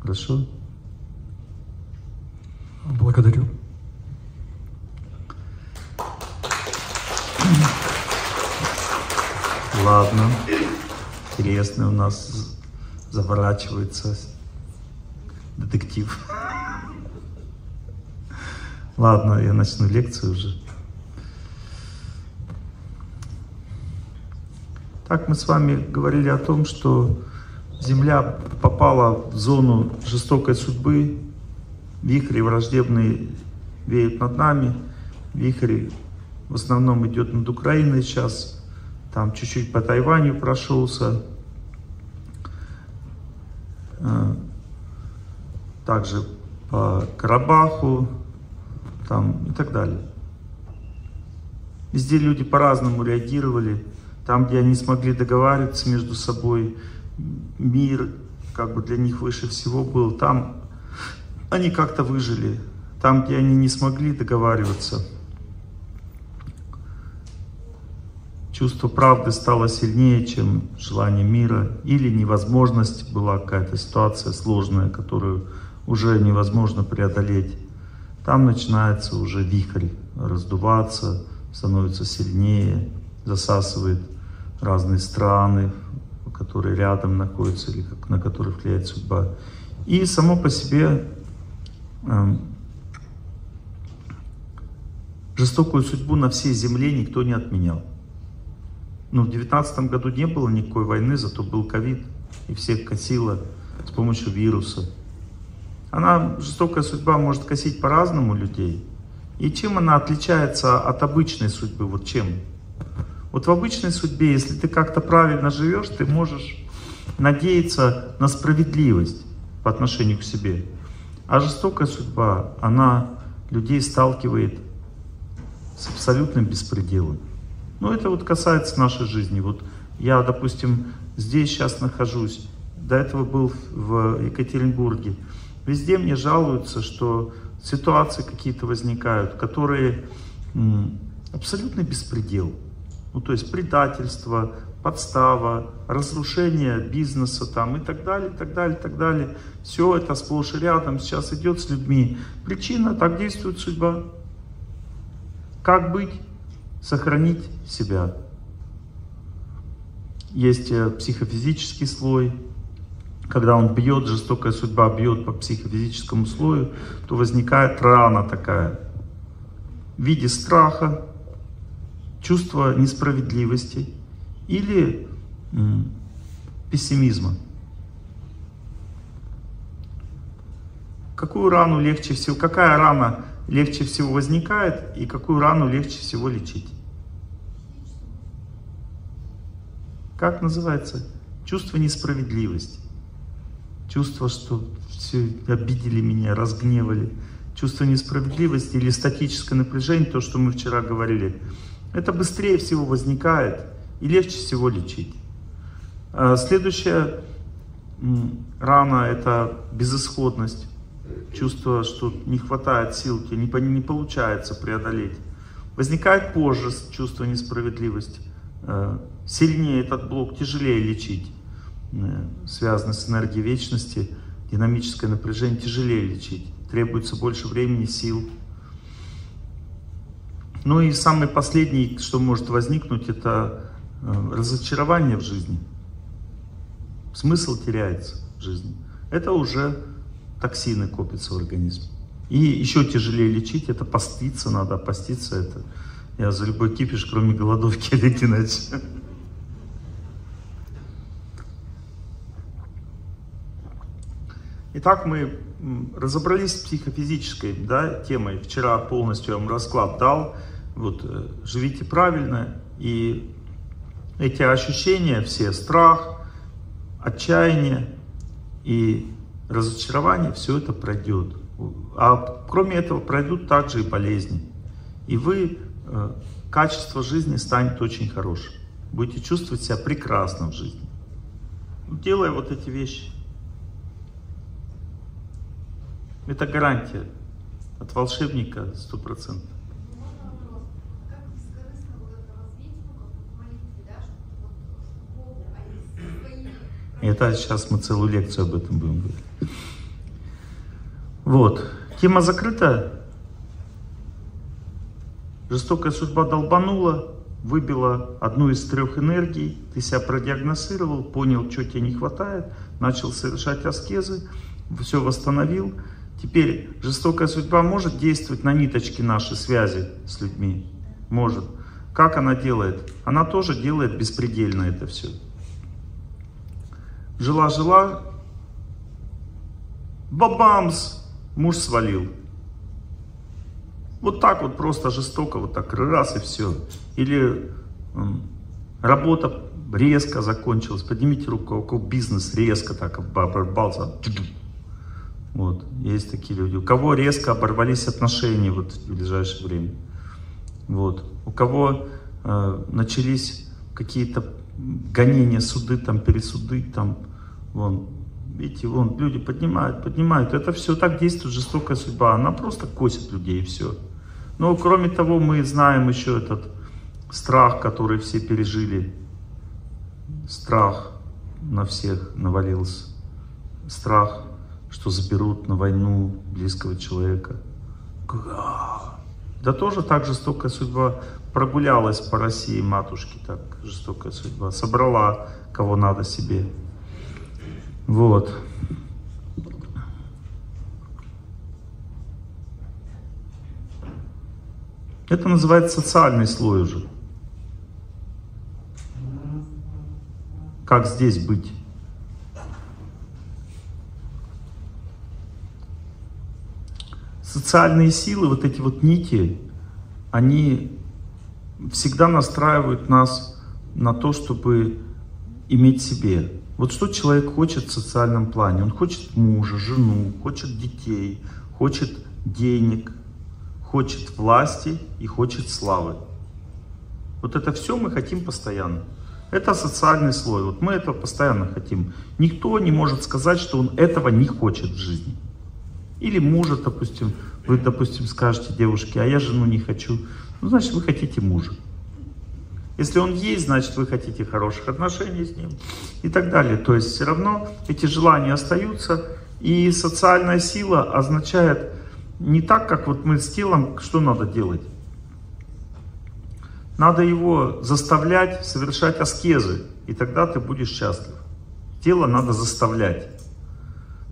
Хорошо? Благодарю. Ладно. Интересно у нас заворачивается детектив. Ладно, я начну лекцию уже. Так мы с вами говорили о том, что Земля попала в зону жестокой судьбы, вихри враждебные веют над нами, вихрь в основном идет над Украиной сейчас, там чуть-чуть по Тайваню прошелся, э, также по Карабаху, там и так далее. Везде люди по-разному реагировали. Там, где они смогли договариваться между собой, мир как бы для них выше всего был, там они как-то выжили. Там, где они не смогли договариваться, чувство правды стало сильнее, чем желание мира, или невозможность, была какая-то ситуация сложная, которую уже невозможно преодолеть. Там начинается уже вихрь раздуваться, становится сильнее, засасывает разные страны, которые рядом находятся или на которых влияет судьба. И само по себе э, жестокую судьбу на всей земле никто не отменял. Ну, в девятнадцатом году не было никакой войны, зато был ковид, и всех косило с помощью вируса. Она, жестокая судьба, может косить по-разному людей. И чем она отличается от обычной судьбы? Вот чем? Вот в обычной судьбе, если ты как-то правильно живешь, ты можешь надеяться на справедливость по отношению к себе. А жестокая судьба, она людей сталкивает с абсолютным беспределом. Ну, это вот касается нашей жизни. Вот я, допустим, здесь сейчас нахожусь, до этого был в Екатеринбурге. Везде мне жалуются, что ситуации какие-то возникают, которые м, абсолютный беспредел. Ну, то есть предательство, подстава, разрушение бизнеса там и так далее, и так далее, и так далее. Все это сплошь и рядом сейчас идет с людьми. Причина, так действует судьба. Как быть? Сохранить себя. Есть э, психофизический слой, когда он бьет, жестокая судьба бьет по психофизическому слою, то возникает рана такая в виде страха, чувства несправедливости или пессимизма. Какую рану легче всего, какая рана легче всего возникает и какую рану легче всего лечить? Как называется? Чувство несправедливости. Чувство, что все обидели меня, разгневали. Чувство несправедливости или статическое напряжение, то, что мы вчера говорили, это быстрее всего возникает и легче всего лечить. А следующая рана – это безысходность. Чувство, что не хватает сил, не, не получается преодолеть. Возникает позже чувство несправедливости. Э, сильнее этот блок, тяжелее лечить. Э, связано с энергией вечности, динамическое напряжение тяжелее лечить. Требуется больше времени, сил. Ну и самый последний, что может возникнуть, это э, разочарование в жизни. Смысл теряется в жизни. Это уже токсины копятся в организме. И еще тяжелее лечить, это поститься надо, поститься это. Я за любой кипиш, кроме голодовки, Олег Геннадьевич. Итак, мы разобрались с психофизической да, темой. Вчера полностью вам расклад дал. Вот, э, живите правильно, и эти ощущения, все страх, отчаяние и разочарование, все это пройдет. А кроме этого пройдут также и болезни. И вы, э, качество жизни станет очень хорошим. Будете чувствовать себя прекрасно в жизни. Делая вот эти вещи. Это гарантия от волшебника 100%. Это сейчас мы целую лекцию об этом будем говорить. Вот. Тема закрыта. Жестокая судьба долбанула, выбила одну из трех энергий, ты себя продиагностировал, понял, что тебе не хватает, начал совершать аскезы, все восстановил, Теперь жестокая судьба может действовать на ниточки нашей связи с людьми? Может. Как она делает? Она тоже делает беспредельно это все. Жила-жила, бабамс, муж свалил. Вот так вот просто жестоко, вот так раз и все. Или работа резко закончилась. Поднимите руку, у кого бизнес резко так оборвался. Вот, есть такие люди. У кого резко оборвались отношения вот в ближайшее время. Вот. У кого э, начались какие-то гонения, суды, там, пересуды, там, вон, видите, вон, люди поднимают, поднимают. Это все так действует жестокая судьба. Она просто косит людей и все. Но кроме того, мы знаем еще этот страх, который все пережили. Страх на всех навалился. Страх что заберут на войну близкого человека. Да тоже так жестокая судьба прогулялась по России, матушки, так жестокая судьба. Собрала, кого надо себе. Вот. Это называется социальный слой уже. Как здесь быть? социальные силы, вот эти вот нити, они всегда настраивают нас на то, чтобы иметь себе. Вот что человек хочет в социальном плане? Он хочет мужа, жену, хочет детей, хочет денег, хочет власти и хочет славы. Вот это все мы хотим постоянно. Это социальный слой. Вот мы этого постоянно хотим. Никто не может сказать, что он этого не хочет в жизни. Или мужа, допустим, вы, допустим, скажете девушке, а я жену не хочу. Ну, значит, вы хотите мужа. Если он есть, значит, вы хотите хороших отношений с ним и так далее. То есть все равно эти желания остаются. И социальная сила означает не так, как вот мы с телом, что надо делать. Надо его заставлять совершать аскезы, и тогда ты будешь счастлив. Тело надо заставлять.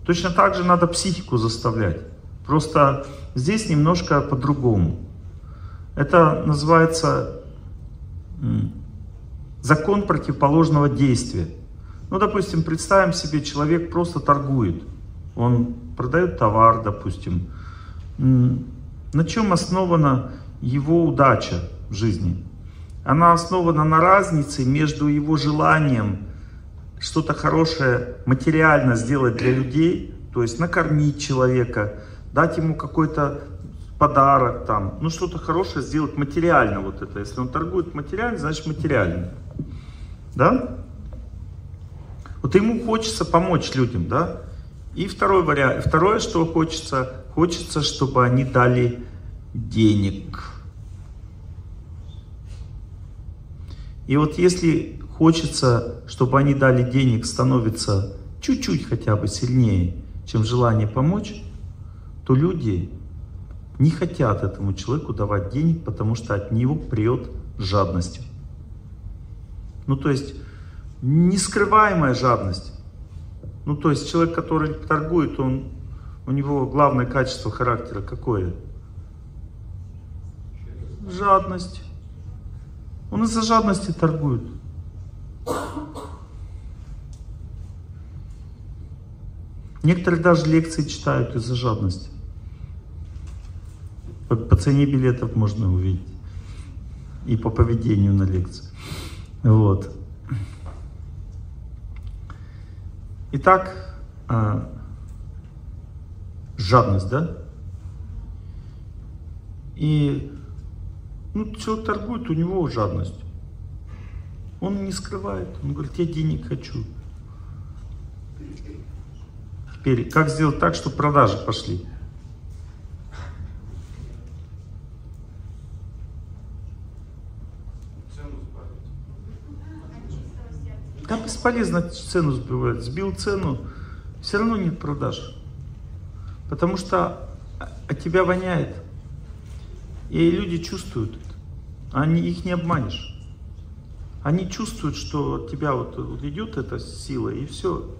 Точно так же надо психику заставлять. Просто здесь немножко по-другому. Это называется закон противоположного действия. Ну, допустим, представим себе, человек просто торгует. Он продает товар, допустим. На чем основана его удача в жизни? Она основана на разнице между его желанием что-то хорошее материально сделать для людей, то есть накормить человека, дать ему какой-то подарок там, ну что-то хорошее сделать материально вот это. Если он торгует материально, значит материально. Да? Вот ему хочется помочь людям, да? И второй вариант, второе, что хочется, хочется, чтобы они дали денег. И вот если хочется, чтобы они дали денег, становится чуть-чуть хотя бы сильнее, чем желание помочь, то люди не хотят этому человеку давать денег, потому что от него прет жадностью. Ну, то есть, нескрываемая жадность. Ну, то есть, человек, который торгует, он, у него главное качество характера какое? Жадность. Он из-за жадности торгует. Некоторые даже лекции читают из-за жадности. По, по цене билетов можно увидеть. И по поведению на лекции. Вот. Итак, а, жадность, да? И ну, человек торгует, у него жадность. Он не скрывает. Он говорит, я денег хочу. Теперь, как сделать так, чтобы продажи пошли? Да бесполезно цену сбивать. Сбил цену, все равно нет продаж. Потому что от тебя воняет. И люди чувствуют это. Они, их не обманешь. Они чувствуют, что от тебя вот, вот идет эта сила, и все.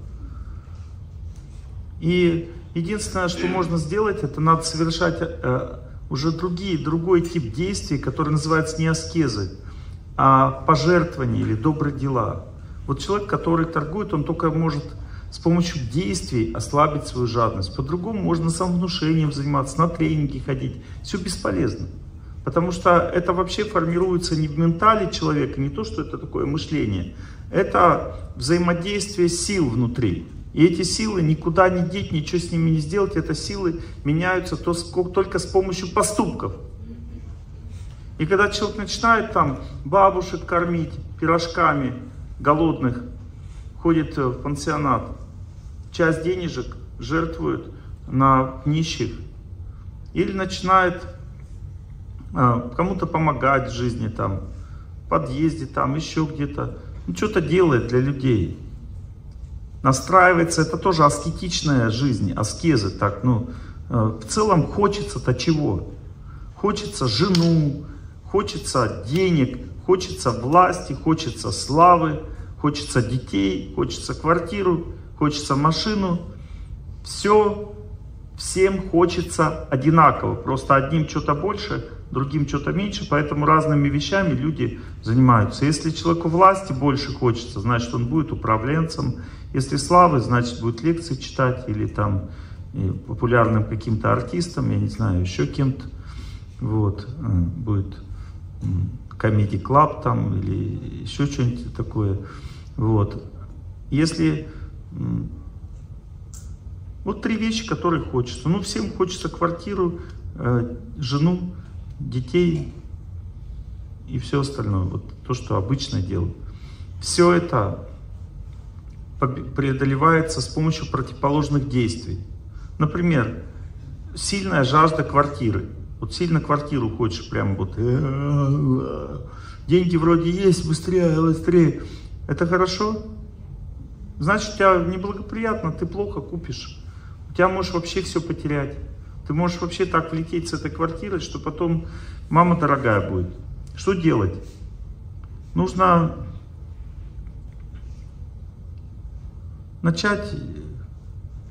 И единственное, что можно сделать, это надо совершать э, уже другие, другой тип действий, который называется не аскезы, а пожертвования или добрые дела. Вот человек, который торгует, он только может с помощью действий ослабить свою жадность. По-другому можно самовнушением заниматься, на тренинги ходить. Все бесполезно. Потому что это вообще формируется не в ментале человека, не то, что это такое мышление. Это взаимодействие сил внутри. И эти силы никуда не деть, ничего с ними не сделать. Это силы меняются только с помощью поступков. И когда человек начинает там бабушек кормить пирожками голодных, ходит в пансионат, часть денежек жертвует на нищих. Или начинает а, кому-то помогать в жизни, там, в подъезде, там, еще где-то. Ну, что-то делает для людей. Настраивается, это тоже аскетичная жизнь, аскезы, так, ну, э, в целом хочется-то чего? Хочется жену, хочется денег, хочется власти, хочется славы, хочется детей, хочется квартиру, хочется машину. Все, всем хочется одинаково, просто одним что-то больше, другим что-то меньше, поэтому разными вещами люди занимаются. Если человеку власти больше хочется, значит он будет управленцем. Если славы, значит будет лекции читать или там популярным каким-то артистом, я не знаю, еще кем-то. Вот, э, будет Comedy Club там или еще что-нибудь такое. Вот. Если вот три вещи, которые хочется. Ну, всем хочется квартиру, э, жену, детей и все остальное. Вот то, что обычно делают. Все это преодолевается с помощью противоположных действий. Например, сильная жажда квартиры. Вот сильно квартиру хочешь, прям вот, деньги вроде есть, быстрее, быстрее. Это хорошо? Значит, у тебя неблагоприятно, ты плохо купишь. У тебя можешь вообще все потерять. Ты можешь вообще так влететь с этой квартиры, что потом мама дорогая будет. Что делать? Нужно начать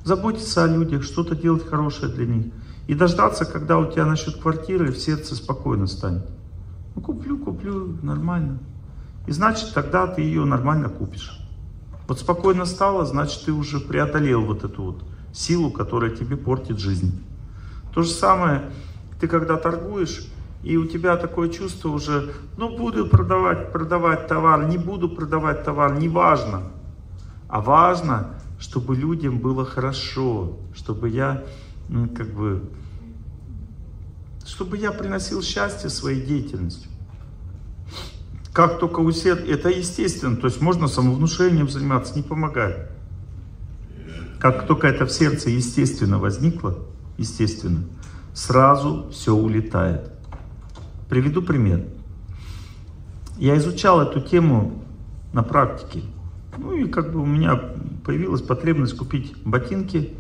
заботиться о людях, что-то делать хорошее для них. И дождаться, когда у тебя насчет квартиры в сердце спокойно станет. Ну, куплю, куплю, нормально. И значит, тогда ты ее нормально купишь. Вот спокойно стало, значит, ты уже преодолел вот эту вот силу, которая тебе портит жизнь. То же самое, ты когда торгуешь, и у тебя такое чувство уже, ну, буду продавать, продавать товар, не буду продавать товар, не важно. А важно, чтобы людям было хорошо, чтобы я, ну, как бы, чтобы я приносил счастье своей деятельностью. Как только у сердца, это естественно, то есть можно самовнушением заниматься, не помогает. Как только это в сердце естественно возникло, естественно, сразу все улетает. Приведу пример. Я изучал эту тему на практике. Ну и как бы у меня появилась потребность купить ботинки.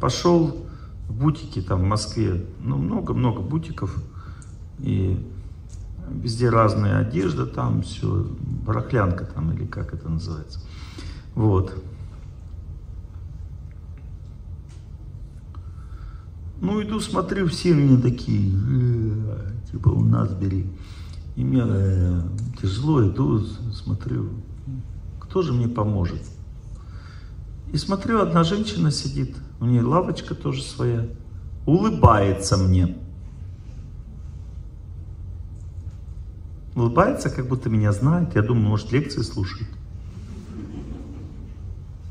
Пошел бутики там в Москве. Ну, много-много бутиков. И везде разная одежда там, все, барахлянка там, или как это называется. Вот. Ну, иду, смотрю, все мне такие, э, типа, у нас бери. И мне э, тяжело, иду, смотрю, кто же мне поможет? И смотрю, одна женщина сидит, у нее лавочка тоже своя, улыбается мне. Улыбается, как будто меня знает. Я думаю, может, лекции слушает.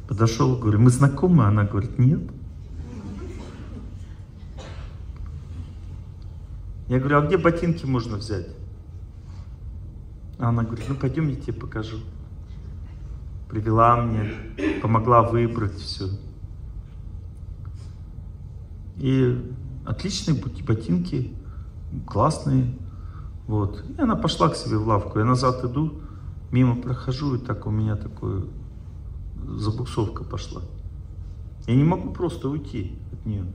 Подошел, говорю, мы знакомы? Она говорит, нет. Я говорю, а где ботинки можно взять? А она говорит, ну пойдем, я тебе покажу. Привела мне, помогла выбрать все. И отличные ботинки, классные. Вот. И она пошла к себе в лавку. Я назад иду, мимо прохожу, и так у меня такое забуксовка пошла. Я не могу просто уйти от нее.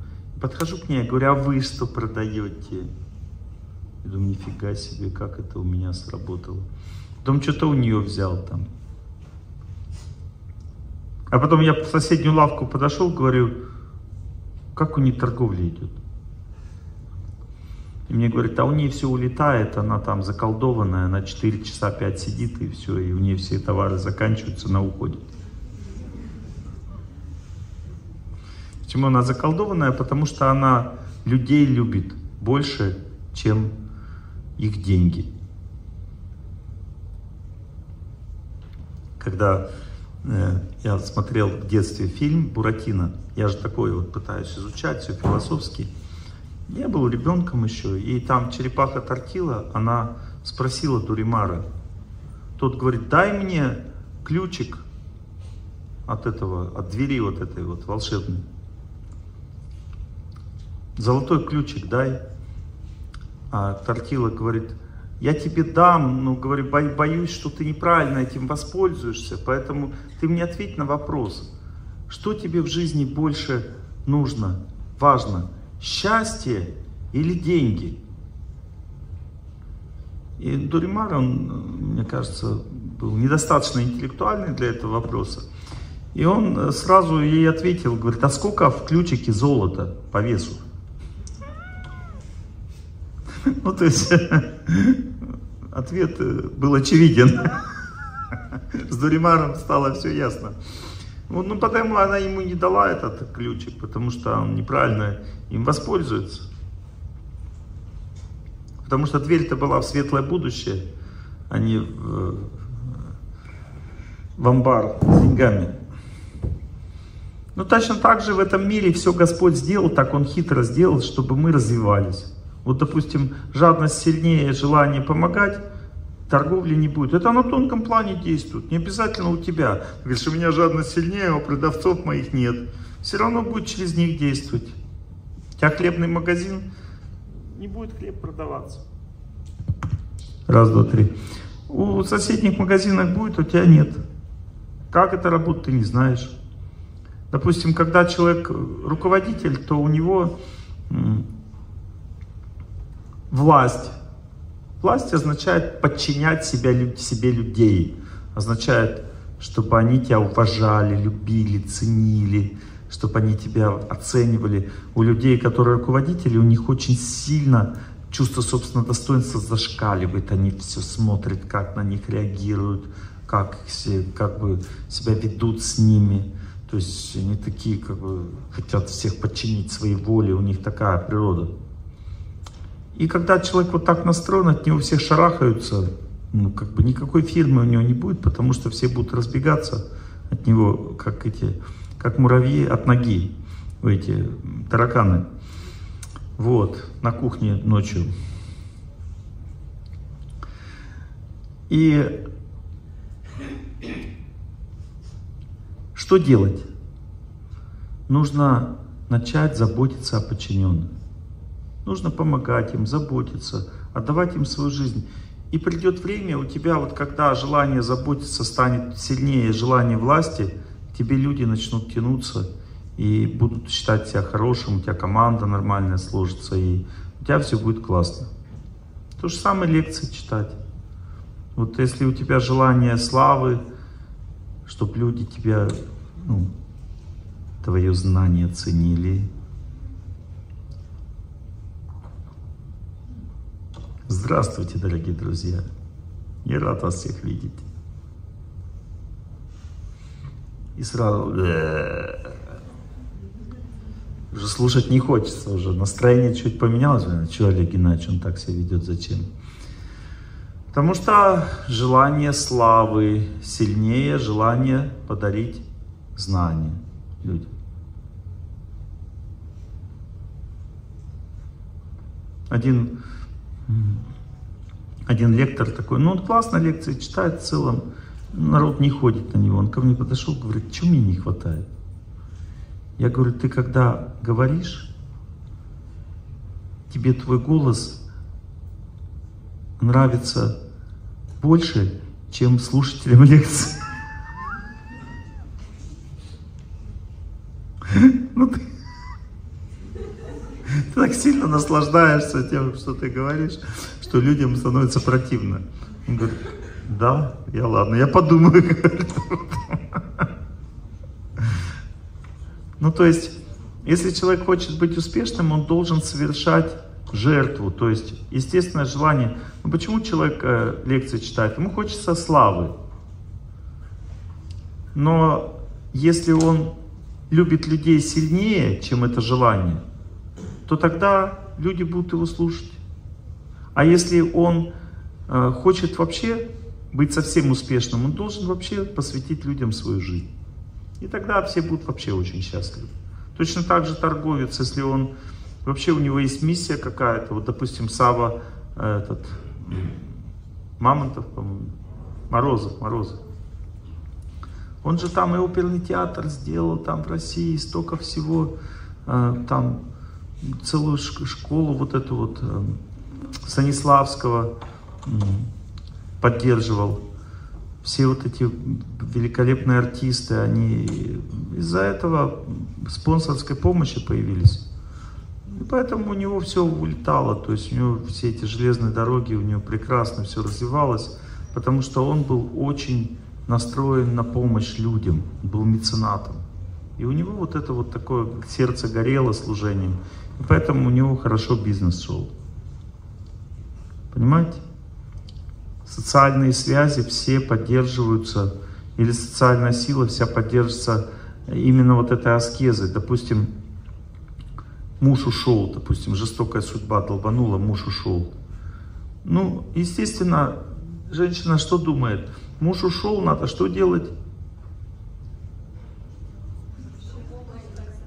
Подхожу к ней, говорю, а вы что продаете? Я думаю, нифига себе, как это у меня сработало. Потом что-то у нее взял там. А потом я в соседнюю лавку подошел, говорю, как у них торговля идет? И мне говорят, а у нее все улетает, она там заколдованная, она 4 часа 5 сидит и все, и у нее все товары заканчиваются, она уходит. Почему она заколдованная? Потому что она людей любит больше, чем их деньги. Когда я смотрел в детстве фильм «Буратино», я же такой вот пытаюсь изучать, все философски. Я был ребенком еще, и там черепаха Тортила, она спросила Дуримара. Тот говорит, дай мне ключик от этого, от двери вот этой вот волшебной. Золотой ключик дай. А Тортила говорит, я тебе дам, ну, говорю, боюсь, что ты неправильно этим воспользуешься, поэтому ты мне ответь на вопрос, что тебе в жизни больше нужно, важно, счастье или деньги? И Дуримар, он, мне кажется, был недостаточно интеллектуальный для этого вопроса. И он сразу ей ответил, говорит, а сколько в ключике золота по весу? Ну, то есть, ответ э, был очевиден. С Дуримаром стало все ясно. Вот, ну, потому она ему не дала этот ключик, потому что он неправильно им воспользуется. Потому что дверь-то была в светлое будущее, а не в, в амбар с деньгами. Ну, точно так же в этом мире все Господь сделал, так Он хитро сделал, чтобы мы развивались. Вот, допустим, жадность сильнее желание помогать, торговли не будет. Это на тонком плане действует, не обязательно у тебя. Ты говоришь, у меня жадность сильнее, а у продавцов моих нет. Все равно будет через них действовать. У тебя хлебный магазин, не будет хлеб продаваться. Раз, два, три. У соседних магазинах будет, а у тебя нет. Как это работает, ты не знаешь. Допустим, когда человек руководитель, то у него власть. Власть означает подчинять себя, себе людей. Означает, чтобы они тебя уважали, любили, ценили, чтобы они тебя оценивали. У людей, которые руководители, у них очень сильно чувство собственного достоинства зашкаливает. Они все смотрят, как на них реагируют, как, как бы себя ведут с ними. То есть они такие, как бы, хотят всех подчинить своей воле, у них такая природа. И когда человек вот так настроен, от него все шарахаются, ну, как бы никакой фирмы у него не будет, потому что все будут разбегаться от него, как эти, как муравьи от ноги, эти тараканы. Вот, на кухне ночью. И что делать? Нужно начать заботиться о подчиненных. Нужно помогать им, заботиться, отдавать им свою жизнь. И придет время у тебя, вот когда желание заботиться станет сильнее желания власти, тебе люди начнут тянуться и будут считать тебя хорошим, у тебя команда нормальная сложится, и у тебя все будет классно. То же самое лекции читать. Вот если у тебя желание славы, чтобы люди тебя, ну, твое знание ценили, Здравствуйте, дорогие друзья! Я рад вас всех видеть. И сразу... Уже слушать не хочется уже. Настроение чуть поменялось. Что Олег он так себя ведет, зачем? Потому что желание славы сильнее желание подарить знания людям. Один, один лектор такой, ну он классно лекции читает в целом, народ не ходит на него. Он ко мне подошел, говорит, чего мне не хватает? Я говорю, ты когда говоришь, тебе твой голос нравится больше, чем слушателям лекции. Ну ты, ты так сильно наслаждаешься тем, что ты говоришь, что людям становится противно. Он говорит, да, я ладно, я подумаю. Ну, то есть, если человек хочет быть успешным, он должен совершать жертву. То есть, естественное желание. Ну, почему человек э, лекции читает? Ему хочется славы. Но если он любит людей сильнее, чем это желание, то тогда люди будут его слушать. А если он э, хочет вообще быть совсем успешным, он должен вообще посвятить людям свою жизнь. И тогда все будут вообще очень счастливы. Точно так же торговец, если он вообще у него есть миссия какая-то, вот допустим Сава э, этот Мамонтов, по-моему, Морозов, Морозов. Он же там и оперный театр сделал, там в России столько всего, э, там целую школу вот эту вот э, Станиславского поддерживал все вот эти великолепные артисты, они из-за этого спонсорской помощи появились. И поэтому у него все улетало, то есть у него все эти железные дороги, у него прекрасно все развивалось, потому что он был очень настроен на помощь людям, был меценатом. И у него вот это вот такое сердце горело служением, поэтому у него хорошо бизнес шел. Понимаете? социальные связи все поддерживаются, или социальная сила вся поддерживается именно вот этой аскезой. Допустим, муж ушел, допустим, жестокая судьба долбанула, муж ушел. Ну, естественно, женщина что думает? Муж ушел, надо что делать?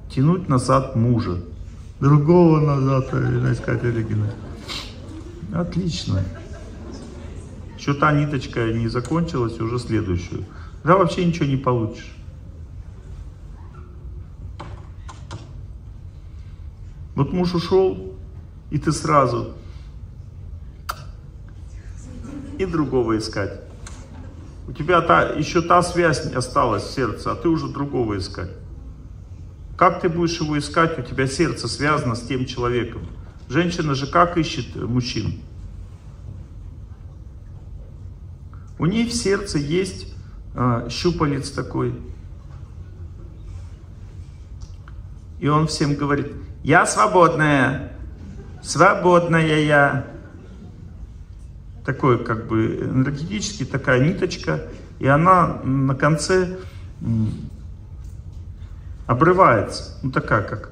Тянуть назад мужа. Другого назад искать Олегина. Отлично. Еще та ниточка не закончилась, уже следующую. Да вообще ничего не получишь. Вот муж ушел, и ты сразу и другого искать. У тебя та, еще та связь осталась в сердце, а ты уже другого искать. Как ты будешь его искать? У тебя сердце связано с тем человеком. Женщина же как ищет мужчин? У ней в сердце есть э, щупалец такой. И он всем говорит, я свободная, свободная я. Такой как бы энергетический, такая ниточка, и она на конце обрывается. Ну такая, как,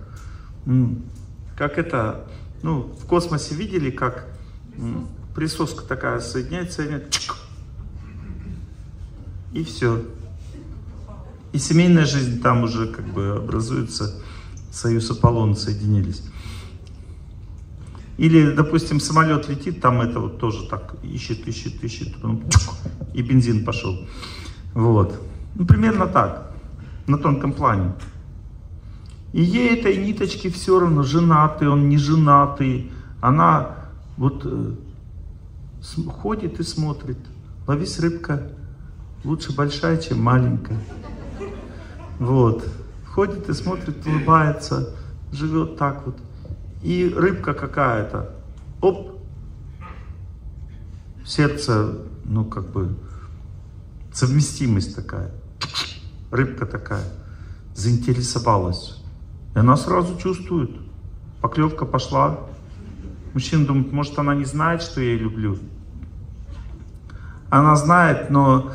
как это, ну в космосе видели, как присоска такая соединяется, соединяется, и все. И семейная жизнь там уже как бы образуется, союз Аполлона соединились. Или, допустим, самолет летит, там это вот тоже так ищет, ищет, ищет, и бензин пошел. Вот. Ну, примерно так, на тонком плане. И ей этой ниточки все равно, женатый он, не женатый. Она вот э, ходит и смотрит. Ловись рыбка, Лучше большая, чем маленькая. Вот. Ходит и смотрит, улыбается, живет так вот. И рыбка какая-то, оп, сердце, ну как бы, совместимость такая. Рыбка такая, заинтересовалась. И она сразу чувствует, поклевка пошла. Мужчина думает, может она не знает, что я ее люблю. Она знает, но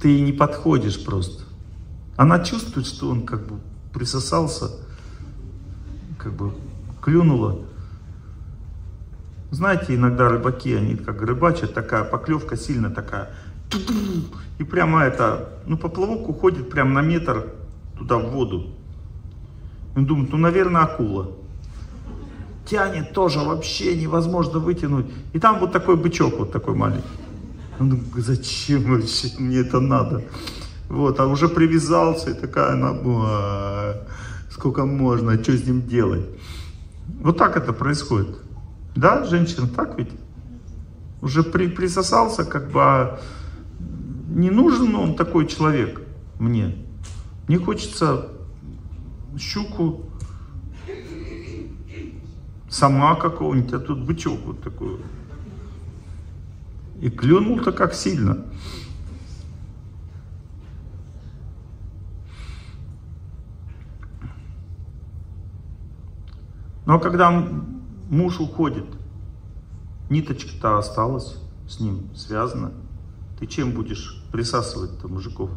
ты не подходишь просто. Она чувствует, что он как бы присосался, как бы клюнула. Знаете, иногда рыбаки, они как рыбачат, такая поклевка сильно такая. И прямо это, ну поплавок уходит прямо на метр туда в воду. Он думает, ну наверное акула. Тянет тоже вообще невозможно вытянуть. И там вот такой бычок вот такой маленький. Он думает, зачем вообще мне это надо? Вот, а уже привязался, и такая, она, сколько можно, что с ним делать? Вот так это происходит. Да, женщина, так ведь? Уже при, присосался, как бы, а не нужен он такой человек мне. Мне хочется щуку, сама какого-нибудь, а тут бычок вот такой. И клюнул-то как сильно. Но когда муж уходит, ниточка-то осталась с ним связана. Ты чем будешь присасывать-то мужиков?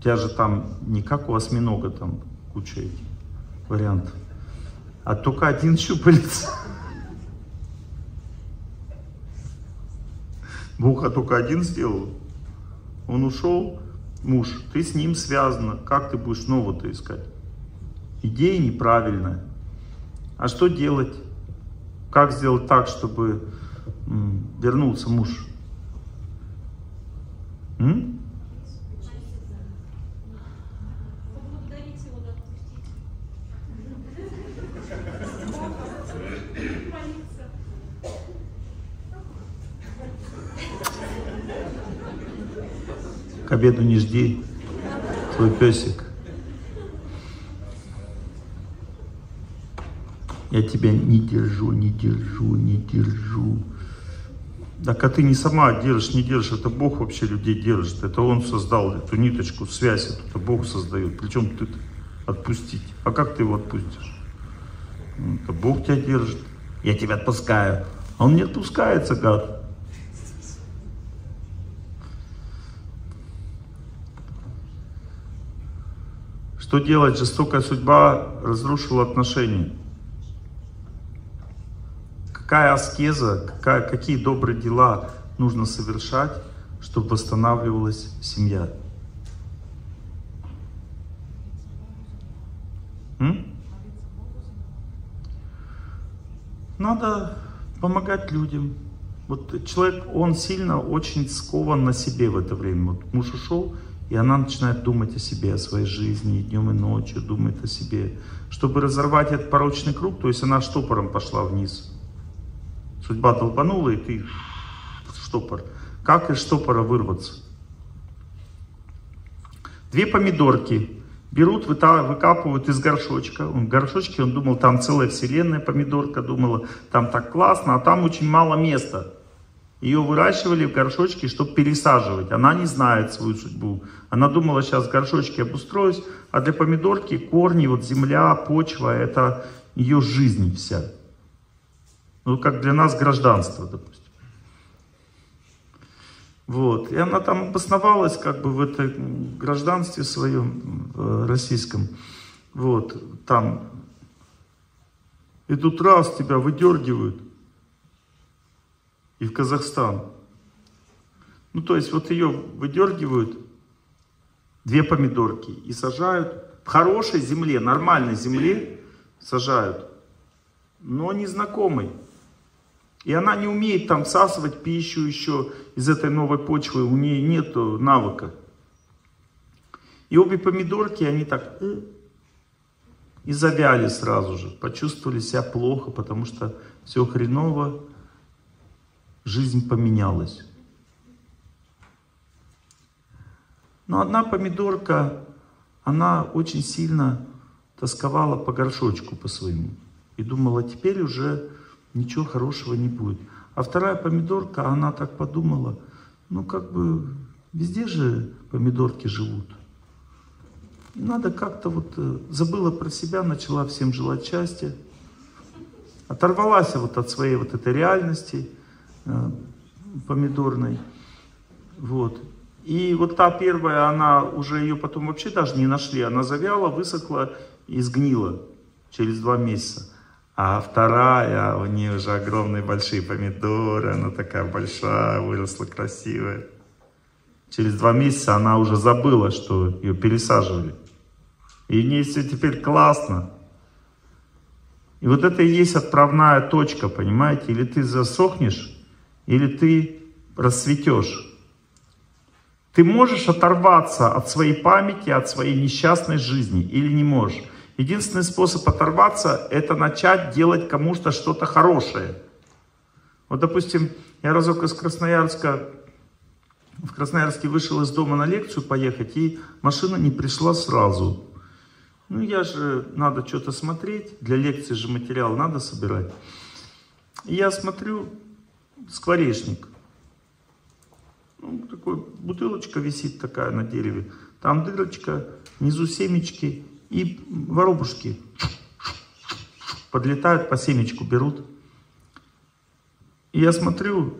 У тебя же там не как у осьминога там куча этих вариантов, а только один щупалец. Бог только один сделал. Он ушел, муж, ты с ним связана. Как ты будешь нового-то искать? Идея неправильная. А что делать? Как сделать так, чтобы вернулся муж? М? К обеду не жди, твой песик. Я тебя не держу, не держу, не держу. Так а ты не сама держишь, не держишь, это Бог вообще людей держит. Это Он создал эту ниточку, связь, эту, это Бог создает. Причем ты отпустить. А как ты его отпустишь? Это Бог тебя держит. Я тебя отпускаю. А он не отпускается, гад. Что делать? Жестокая судьба разрушила отношения. Какая аскеза, какая, какие добрые дела нужно совершать, чтобы восстанавливалась семья? М? Надо помогать людям, Вот человек, он сильно очень скован на себе в это время. Вот муж ушел, и она начинает думать о себе, о своей жизни, и днем и ночью думает о себе. Чтобы разорвать этот порочный круг, то есть она штопором пошла вниз. Судьба долбанула, и ты штопор. Как из штопора вырваться? Две помидорки берут, выкапывают из горшочка. В горшочке, он думал, там целая вселенная помидорка, думала, там так классно, а там очень мало места. Ее выращивали в горшочке, чтобы пересаживать. Она не знает свою судьбу. Она думала, сейчас в горшочке обустроюсь, а для помидорки корни, вот земля, почва, это ее жизнь вся. Ну, как для нас гражданство, допустим. Вот. И она там обосновалась как бы в этом гражданстве своем э, российском. Вот. Там. И тут раз тебя выдергивают и в Казахстан. Ну, то есть вот ее выдергивают, две помидорки, и сажают в хорошей земле, нормальной земле сажают, но незнакомой. И она не умеет там всасывать пищу еще из этой новой почвы, у нее нет навыка. И обе помидорки, они так э, и завяли сразу же, почувствовали себя плохо, потому что все хреново, жизнь поменялась. Но одна помидорка, она очень сильно тосковала по горшочку по своему. И думала, теперь уже ничего хорошего не будет. А вторая помидорка, она так подумала, ну как бы везде же помидорки живут. И надо как-то вот, э, забыла про себя, начала всем желать счастья. Оторвалась вот от своей вот этой реальности э, помидорной. Вот. И вот та первая, она уже ее потом вообще даже не нашли. Она завяла, высохла и сгнила через два месяца. А вторая, у нее уже огромные большие помидоры, она такая большая, выросла красивая. Через два месяца она уже забыла, что ее пересаживали. И в все теперь классно. И вот это и есть отправная точка, понимаете? Или ты засохнешь, или ты расцветешь. Ты можешь оторваться от своей памяти, от своей несчастной жизни, или не можешь. Единственный способ оторваться, это начать делать кому-то что-то хорошее. Вот, допустим, я разок из Красноярска, в Красноярске вышел из дома на лекцию поехать, и машина не пришла сразу. Ну, я же, надо что-то смотреть, для лекции же материал надо собирать. И я смотрю, скворечник. Ну, такой, бутылочка висит такая на дереве. Там дырочка, внизу семечки, и воробушки подлетают, по семечку берут. И я смотрю,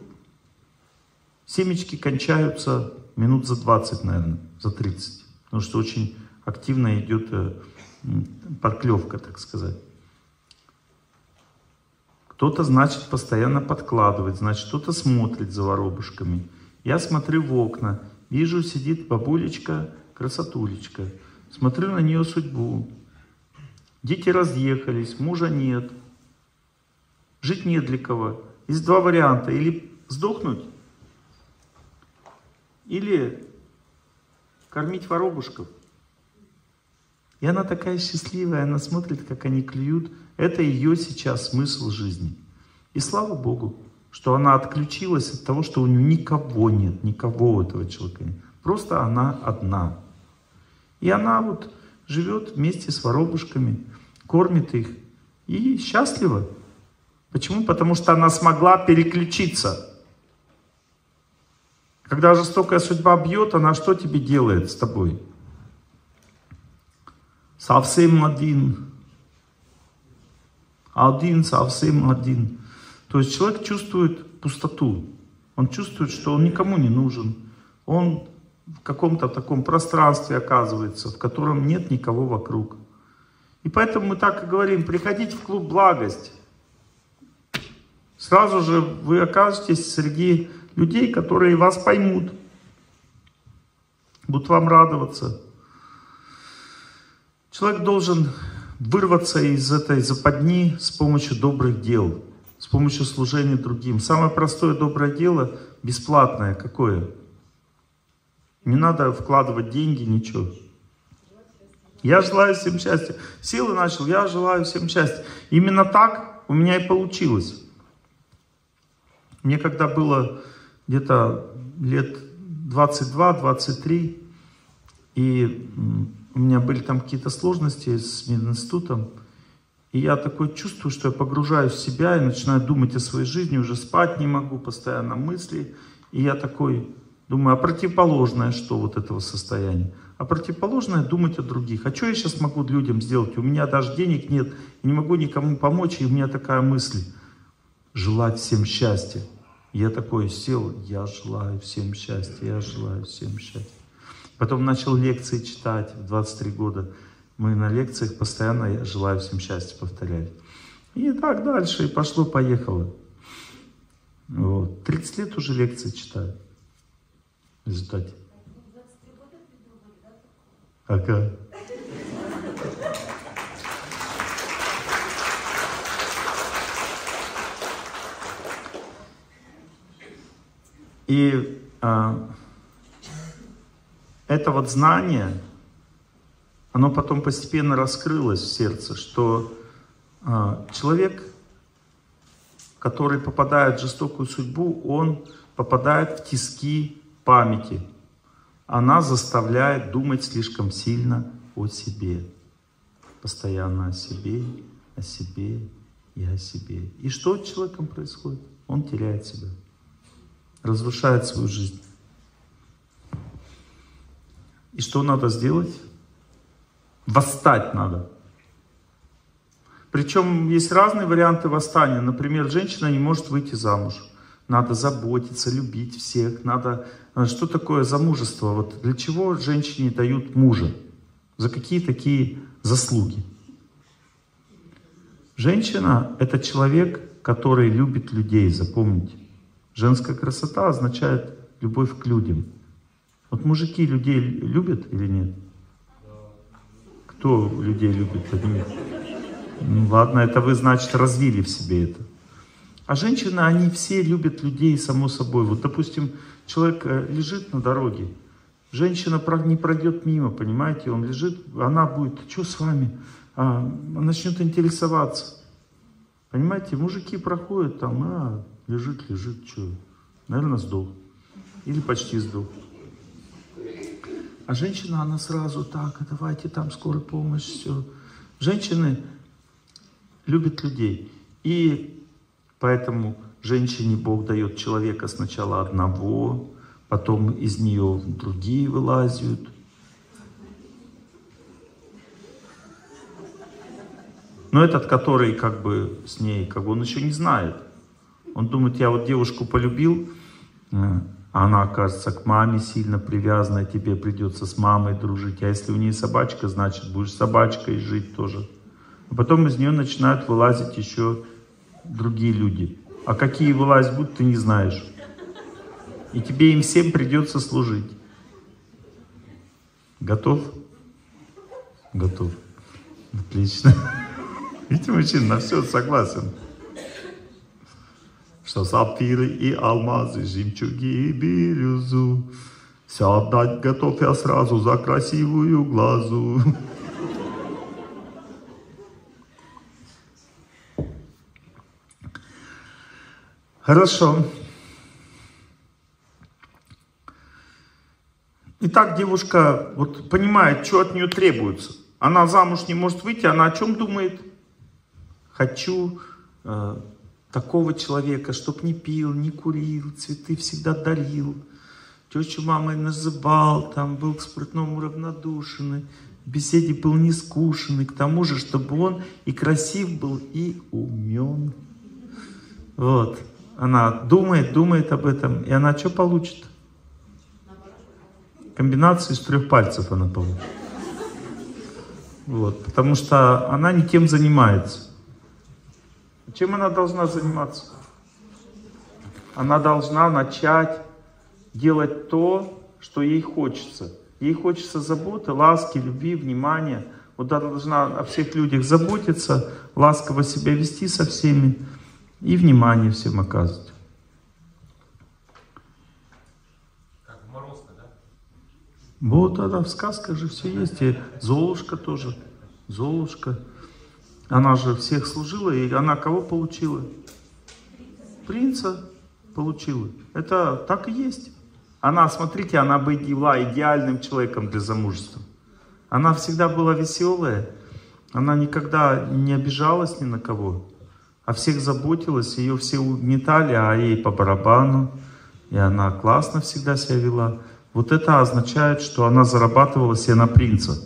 семечки кончаются минут за 20, наверное, за 30. Потому что очень активно идет э, подклевка, так сказать. Кто-то, значит, постоянно подкладывает, значит, кто-то смотрит за воробушками. Я смотрю в окна, вижу, сидит бабулечка, красотулечка. Смотрю на нее судьбу. Дети разъехались, мужа нет. Жить нет для кого. Есть два варианта. Или сдохнуть, или кормить воробушков. И она такая счастливая, она смотрит, как они клюют. Это ее сейчас смысл жизни. И слава Богу, что она отключилась от того, что у нее никого нет, никого этого человека нет. Просто она одна. И она вот живет вместе с воробушками, кормит их и счастлива. Почему? Потому что она смогла переключиться. Когда жестокая судьба бьет, она что тебе делает с тобой? Совсем один. Один, совсем один. То есть человек чувствует пустоту. Он чувствует, что он никому не нужен. Он в каком-то таком пространстве оказывается, в котором нет никого вокруг. И поэтому мы так и говорим, приходите в клуб «Благость». Сразу же вы окажетесь среди людей, которые вас поймут, будут вам радоваться. Человек должен вырваться из этой западни с помощью добрых дел. с помощью служения другим. Самое простое доброе дело, бесплатное, какое? Не надо вкладывать деньги, ничего. Я желаю всем счастья. Силы начал, я желаю всем счастья. Именно так у меня и получилось. Мне когда было где-то лет 22-23, и у меня были там какие-то сложности с мединститутом, и я такое чувствую, что я погружаюсь в себя и начинаю думать о своей жизни, уже спать не могу, постоянно мысли. И я такой думаю, а противоположное что вот этого состояния? А противоположное думать о других. А что я сейчас могу людям сделать? У меня даже денег нет, не могу никому помочь, и у меня такая мысль. Желать всем счастья. Я такой сел, я желаю всем счастья, я желаю всем счастья. Потом начал лекции читать в 23 года мы на лекциях постоянно «я желаю всем счастья» повторяли. И так дальше, и пошло-поехало. Вот. 30 лет уже лекции читаю. Результате. Ага. И а, это вот знание, оно потом постепенно раскрылось в сердце, что э, человек, который попадает в жестокую судьбу, он попадает в тиски памяти. Она заставляет думать слишком сильно о себе. Постоянно о себе, о себе и о себе. И что с человеком происходит? Он теряет себя, разрушает свою жизнь. И что надо сделать? Восстать надо. Причем есть разные варианты восстания. Например, женщина не может выйти замуж. Надо заботиться, любить всех. Надо... Что такое замужество? Вот для чего женщине дают мужа? За какие такие заслуги? Женщина — это человек, который любит людей, запомните. Женская красота означает любовь к людям. Вот мужики людей любят или нет? Кто людей любит? Ну, ладно, это вы, значит, развили в себе это. А женщины, они все любят людей, само собой. Вот, допустим, человек э, лежит на дороге, женщина не пройдет мимо, понимаете, он лежит, она будет, что с вами? А, начнет интересоваться. Понимаете, мужики проходят там, а, лежит, лежит, что? Наверное, сдох. Или почти сдох. А женщина, она сразу так, давайте там скорая помощь, все. Женщины любят людей. И поэтому женщине Бог дает человека сначала одного, потом из нее другие вылазят. Но этот, который как бы с ней, как бы он еще не знает. Он думает, я вот девушку полюбил, э, а она, оказывается, к маме сильно привязана, тебе придется с мамой дружить. А если у нее собачка, значит, будешь собачкой жить тоже. А потом из нее начинают вылазить еще другие люди. А какие вылазить будут, ты не знаешь. И тебе им всем придется служить. Готов? Готов. Отлично. Видите, мужчина на все согласен что сапфиры и алмазы, жемчуги и бирюзу. Все отдать готов я сразу за красивую глазу. Хорошо. Итак, девушка вот понимает, что от нее требуется. Она замуж не может выйти, она о чем думает? Хочу э, такого человека, чтоб не пил, не курил, цветы всегда дарил, тещу мамой называл, там был к спиртному равнодушен, в беседе был не скушенный, к тому же, чтобы он и красив был, и умен. Вот. Она думает, думает об этом, и она что получит? Комбинацию из трех пальцев она получит. Вот, потому что она не тем занимается. Чем она должна заниматься? Она должна начать делать то, что ей хочется. Ей хочется заботы, ласки, любви, внимания. Вот она должна о всех людях заботиться, ласково себя вести со всеми. И внимание всем оказывать. Как в Морозко, да? Вот, да, да, в сказках же все есть. И Золушка тоже. Золушка. Она же всех служила, и она кого получила? Принца получила. Это так и есть. Она, смотрите, она бы была идеальным человеком для замужества. Она всегда была веселая, она никогда не обижалась ни на кого, а всех заботилась, ее все угнетали, а ей по барабану, и она классно всегда себя вела. Вот это означает, что она зарабатывала себе на принца.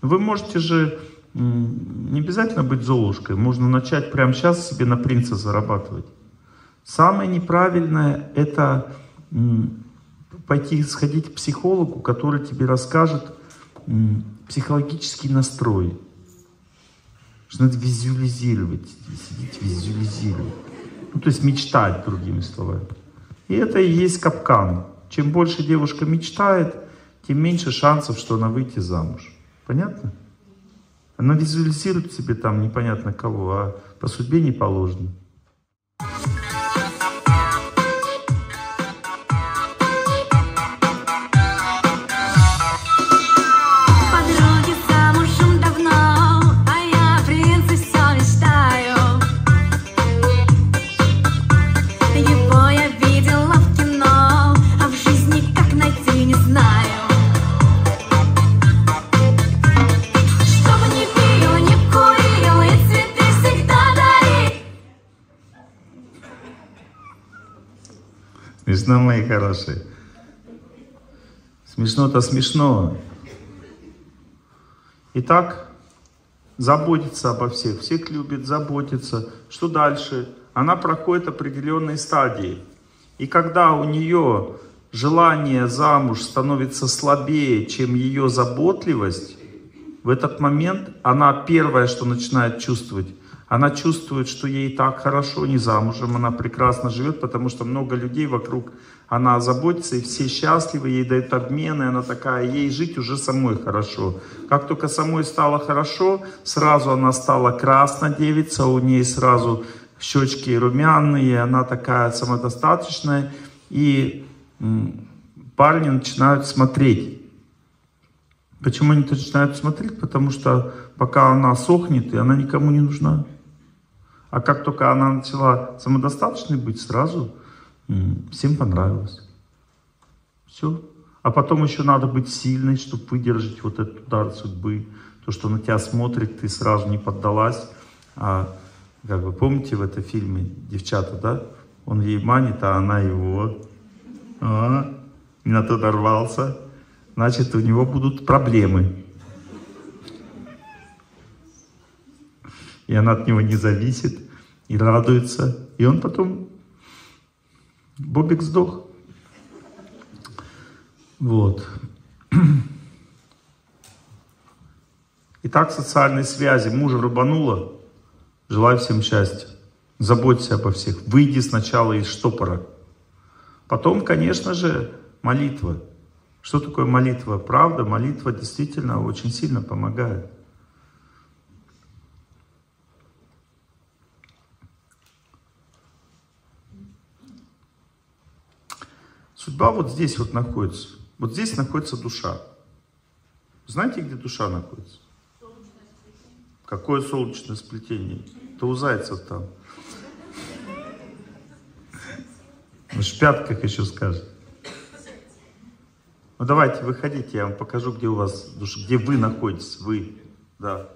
Вы можете же не обязательно быть Золушкой, можно начать прямо сейчас себе на принца зарабатывать. Самое неправильное это пойти сходить к психологу, который тебе расскажет психологический настрой. Что надо визуализировать, сидеть визуализировать. Ну, то есть мечтать, другими словами. И это и есть капкан. Чем больше девушка мечтает, тем меньше шансов, что она выйти замуж. Понятно? Она визуализирует себе там непонятно кого, а по судьбе не положено. Хорошие. Смешно-то смешно. Итак, заботиться обо всех. Всех любит, заботиться. Что дальше? Она проходит определенные стадии. И когда у нее желание замуж становится слабее, чем ее заботливость, в этот момент она первое, что начинает чувствовать, она чувствует, что ей так хорошо, не замужем, она прекрасно живет, потому что много людей вокруг, она заботится, и все счастливы, ей дают обмены, она такая, ей жить уже самой хорошо. Как только самой стало хорошо, сразу она стала красная девица, у ней сразу щечки румяные, она такая самодостаточная, и парни начинают смотреть. Почему они начинают смотреть? Потому что пока она сохнет, и она никому не нужна. А как только она начала самодостаточной быть, сразу всем понравилось. Все. А потом еще надо быть сильной, чтобы выдержать вот этот удар судьбы. То, что на тебя смотрит, ты сразу не поддалась. А как вы помните в этом фильме девчата, да? Он ей манит, а она его. А, не на то дорвался. Значит, у него будут проблемы. И она от него не зависит, и радуется. И он потом... Бобик сдох. Вот. Итак, социальные связи. Мужа рубануло. Желаю всем счастья. Заботься обо всех. Выйди сначала из штопора. Потом, конечно же, молитва. Что такое молитва? Правда, молитва действительно очень сильно помогает. Судьба вот здесь вот находится. Вот здесь находится душа. Знаете, где душа находится? Какое солнечное сплетение? Это у зайцев там. В шпятках еще скажет. Ну давайте, выходите, я вам покажу, где у вас душа, где вы находитесь, вы, да.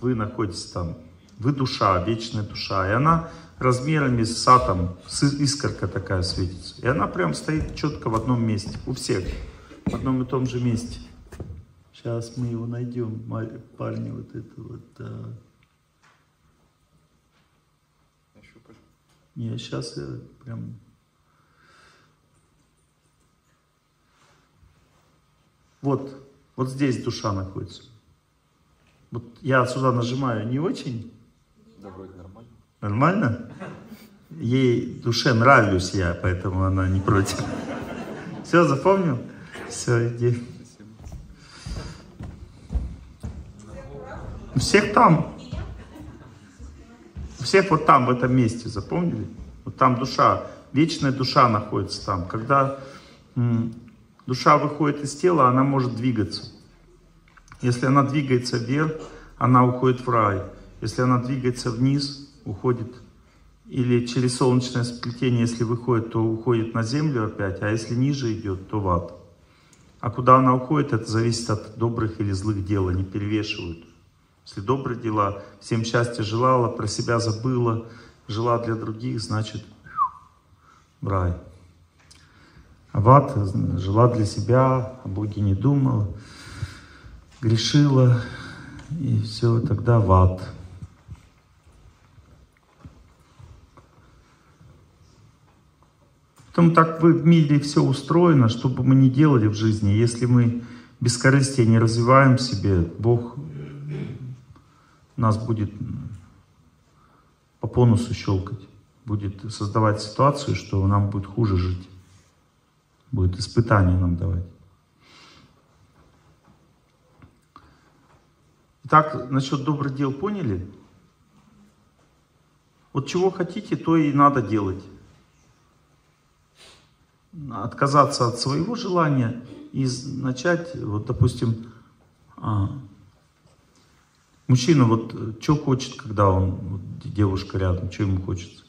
Вы находитесь там. Вы душа, вечная душа. И она размерами с атом, с искорка такая светится. И она прям стоит четко в одном месте, у всех, в одном и том же месте. Сейчас мы его найдем, парни вот это вот, да. Не, сейчас я прям... Вот, вот здесь душа находится. Вот я сюда нажимаю не очень. Да, вроде нормально. Нормально? Ей душе нравлюсь я, поэтому она не против. Все, запомнил? Все, иди. Всех там. Всех вот там, в этом месте, запомнили? Вот там душа, вечная душа находится там. Когда душа выходит из тела, она может двигаться. Если она двигается вверх, она уходит в рай. Если она двигается вниз, уходит или через солнечное сплетение, если выходит, то уходит на землю опять, а если ниже идет, то в ад. А куда она уходит, это зависит от добрых или злых дел, они перевешивают. Если добрые дела, всем счастья желала, про себя забыла, жила для других, значит, в рай. А в ад жила для себя, о Боге не думала, грешила, и все, тогда в ад. Поэтому так в мире все устроено, что бы мы ни делали в жизни, если мы бескорыстие не развиваем в себе, Бог нас будет по понусу щелкать, будет создавать ситуацию, что нам будет хуже жить, будет испытания нам давать. Итак, насчет добрых дел поняли? Вот чего хотите, то и надо делать. Отказаться от своего желания и начать, вот допустим, а, мужчина вот что хочет, когда он, вот, девушка рядом, что ему хочется?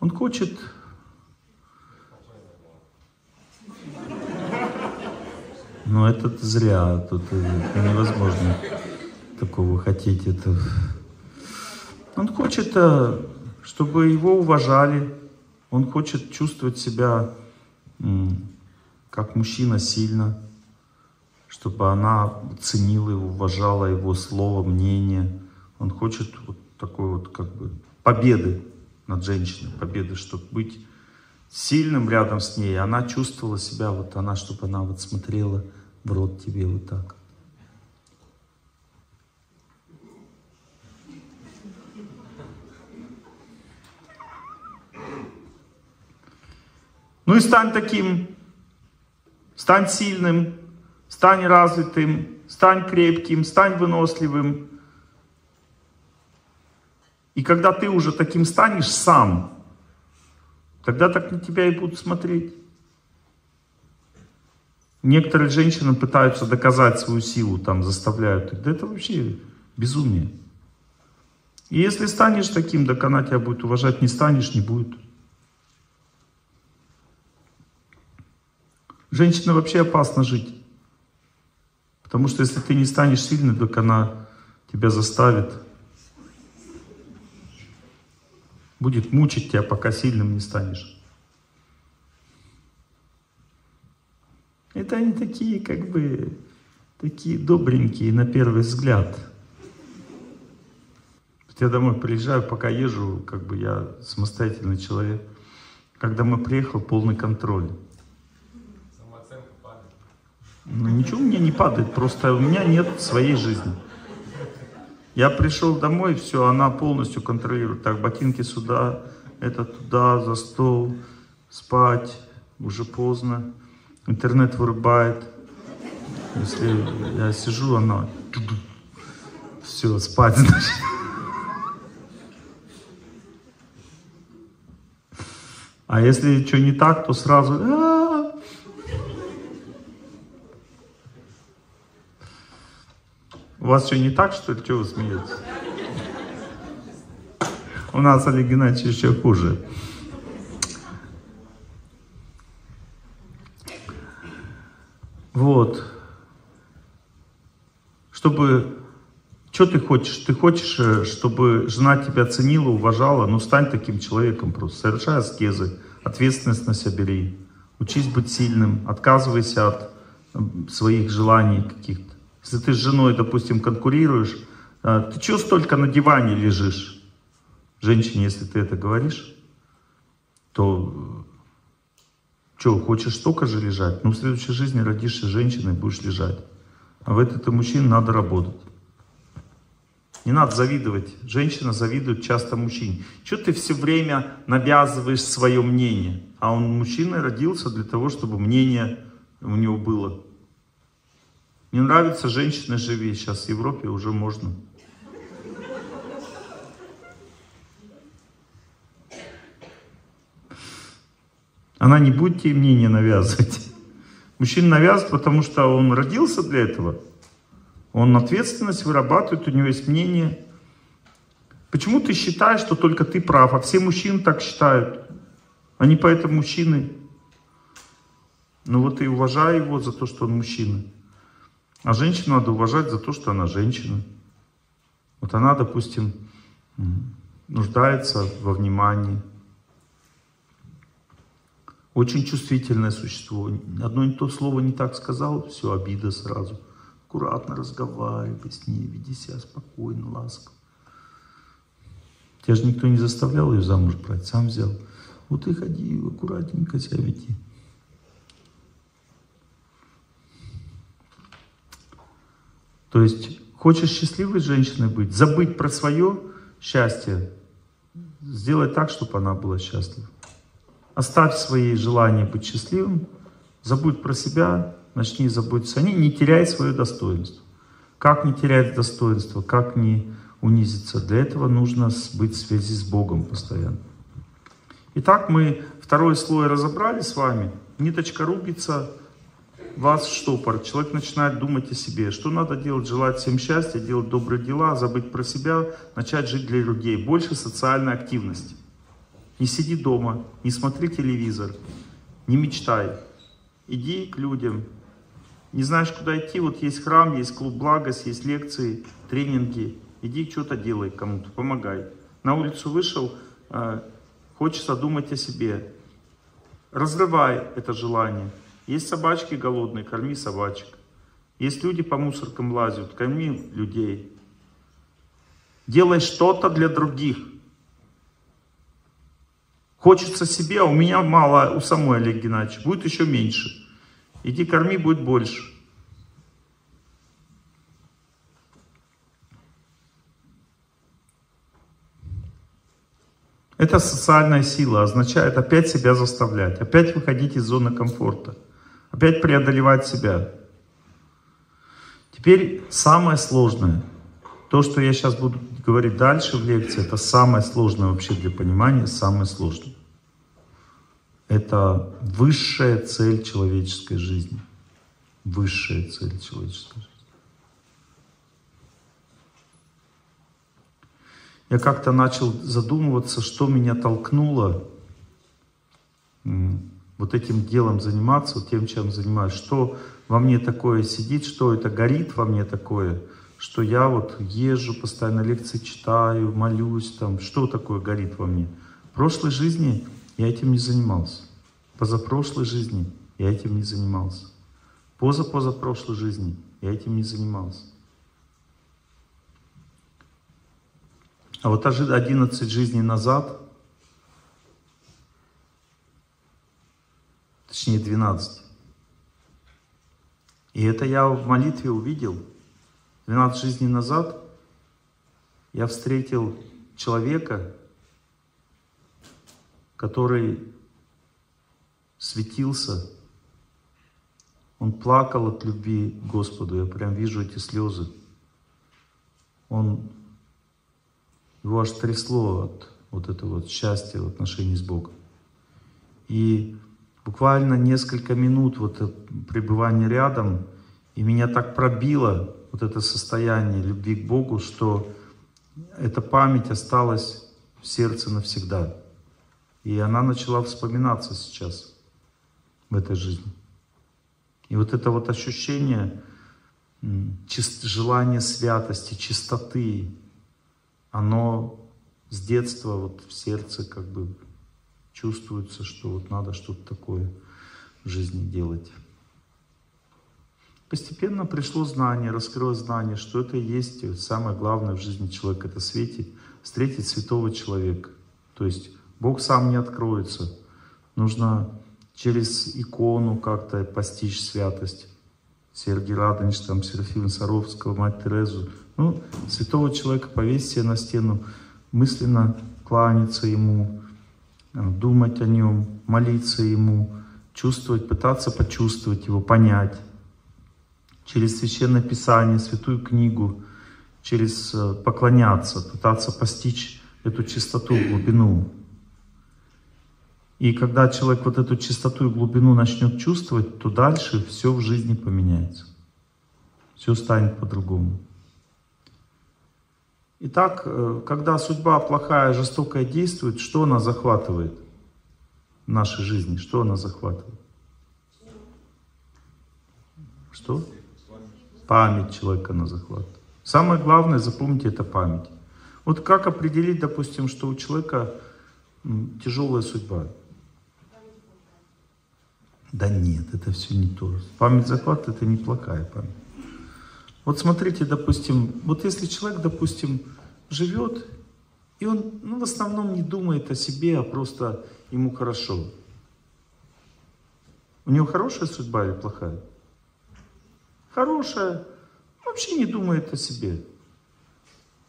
Он хочет Но это зря, тут это невозможно такого хотеть. Это... Он хочет, э, чтобы его уважали, он хочет чувствовать себя как мужчина сильно, чтобы она ценила его, уважала его слово, мнение. Он хочет вот такой вот как бы победы над женщиной, победы, чтобы быть сильным рядом с ней, она чувствовала себя, вот она, чтобы она вот смотрела в рот тебе вот так. Ну и стань таким, стань сильным, стань развитым, стань крепким, стань выносливым. И когда ты уже таким станешь сам, Тогда так на тебя и будут смотреть. Некоторые женщины пытаются доказать свою силу, там заставляют. Тогда это вообще безумие. И если станешь таким, так она тебя будет уважать. Не станешь, не будет. Женщина вообще опасно жить. Потому что если ты не станешь сильной, так она тебя заставит будет мучить тебя, пока сильным не станешь. Это они такие, как бы, такие добренькие на первый взгляд. Я домой приезжаю, пока езжу, как бы я самостоятельный человек. Когда мы приехал, полный контроль. Ну, ничего у меня не падает, просто у меня нет своей жизни. Я пришел домой, все, она полностью контролирует. Так, ботинки сюда, это туда, за стол, спать, уже поздно. Интернет вырубает. Если я сижу, она... Все, спать, значит. А если что не так, то сразу... У вас что, не так, что ли? Чего вы смеетесь? У нас, Олег Геннадьевич, еще хуже. Вот. Чтобы... Что ты хочешь? Ты хочешь, э, чтобы жена тебя ценила, уважала? Ну, стань таким человеком просто. Совершай аскезы, ответственность на себя бери. Учись быть сильным, отказывайся от своих желаний каких-то. Если ты с женой, допустим, конкурируешь, а, ты чего столько на диване лежишь? Женщине, если ты это говоришь, то что, хочешь столько же лежать? Ну, в следующей жизни родишься женщиной, будешь лежать. А в этой ты мужчин надо работать. Не надо завидовать. Женщина завидует часто мужчине. Что ты все время навязываешь свое мнение? А он мужчина родился для того, чтобы мнение у него было. Не нравится женщина, живи. Сейчас в Европе уже можно. Она не будет ей мнение навязывать. Мужчина навязывает, потому что он родился для этого. Он ответственность вырабатывает, у него есть мнение. Почему ты считаешь, что только ты прав, а все мужчины так считают? Они поэтому мужчины. Ну вот и уважай его за то, что он мужчина. А женщину надо уважать за то, что она женщина. Вот она, допустим, нуждается во внимании. Очень чувствительное существо. Одно не то слово не так сказал, все, обида сразу. Аккуратно разговаривай с ней, веди себя спокойно, ласково. Тебя же никто не заставлял ее замуж брать, сам взял. Вот и ходи, аккуратненько себя веди. То есть, хочешь счастливой женщиной быть, забыть про свое счастье, сделай так, чтобы она была счастлива. Оставь свои желания быть счастливым, забудь про себя, начни заботиться о ней, не теряй свое достоинство. Как не терять достоинство, как не унизиться? Для этого нужно быть в связи с Богом постоянно. Итак, мы второй слой разобрали с вами. Ниточка рубится, вас штопор. Человек начинает думать о себе. Что надо делать? Желать всем счастья, делать добрые дела, забыть про себя, начать жить для людей. Больше социальной активности. Не сиди дома, не смотри телевизор, не мечтай. Иди к людям. Не знаешь, куда идти? Вот есть храм, есть клуб благость, есть лекции, тренинги. Иди что-то делай кому-то, помогай. На улицу вышел, э, хочется думать о себе. Разрывай это желание. Есть собачки голодные, корми собачек. Есть люди по мусоркам лазят, корми людей. Делай что-то для других. Хочется себе, а у меня мало, у самой Олег Геннадьевич, будет еще меньше. Иди корми, будет больше. Это социальная сила, означает опять себя заставлять, опять выходить из зоны комфорта, опять преодолевать себя. Теперь самое сложное, то, что я сейчас буду говорить дальше в лекции, это самое сложное вообще для понимания, самое сложное. Это высшая цель человеческой жизни. Высшая цель человеческой жизни. я как-то начал задумываться, что меня толкнуло вот этим делом заниматься, вот тем, чем занимаюсь, что во мне такое сидит, что это горит во мне такое, что я вот езжу, постоянно лекции читаю, молюсь, там, что такое горит во мне. В прошлой жизни я этим не занимался. Позапрошлой жизни я этим не занимался. Позапозапрошлой жизни я этим не занимался. А вот 11 жизней назад, точнее 12, и это я в молитве увидел, 12 жизней назад я встретил человека, который светился, он плакал от любви к Господу, я прям вижу эти слезы. Он его аж трясло от вот этого вот счастья в отношении с Богом. И буквально несколько минут вот пребывания рядом, и меня так пробило вот это состояние любви к Богу, что эта память осталась в сердце навсегда. И она начала вспоминаться сейчас в этой жизни. И вот это вот ощущение желания святости, чистоты, оно с детства вот в сердце как бы чувствуется, что вот надо что-то такое в жизни делать. Постепенно пришло знание, раскрылось знание, что это есть самое главное в жизни человека, это светить, встретить святого человека. То есть Бог сам не откроется. Нужно через икону как-то постичь святость. Сергий Радонич, там, Серафима Саровского, Мать Терезу – ну, святого человека повесить себе на стену, мысленно кланяться ему, думать о нем, молиться ему, чувствовать, пытаться почувствовать его, понять. через Священное Писание, Святую книгу, через э, поклоняться, пытаться постичь эту чистоту, глубину. И когда человек вот эту чистоту и глубину начнет чувствовать, то дальше все в жизни поменяется. Все станет по-другому. Итак, э, когда судьба плохая, жестокая действует, что она захватывает в нашей жизни? Что она захватывает? Что? Память человека она захватывает. Самое главное, запомните, это память. Вот как определить, допустим, что у человека тяжелая судьба? Да нет, это все не то. Память захват это неплохая память. Вот смотрите, допустим, вот если человек, допустим, живет, и он ну, в основном не думает о себе, а просто ему хорошо. У него хорошая судьба или плохая? Хорошая. Вообще не думает о себе.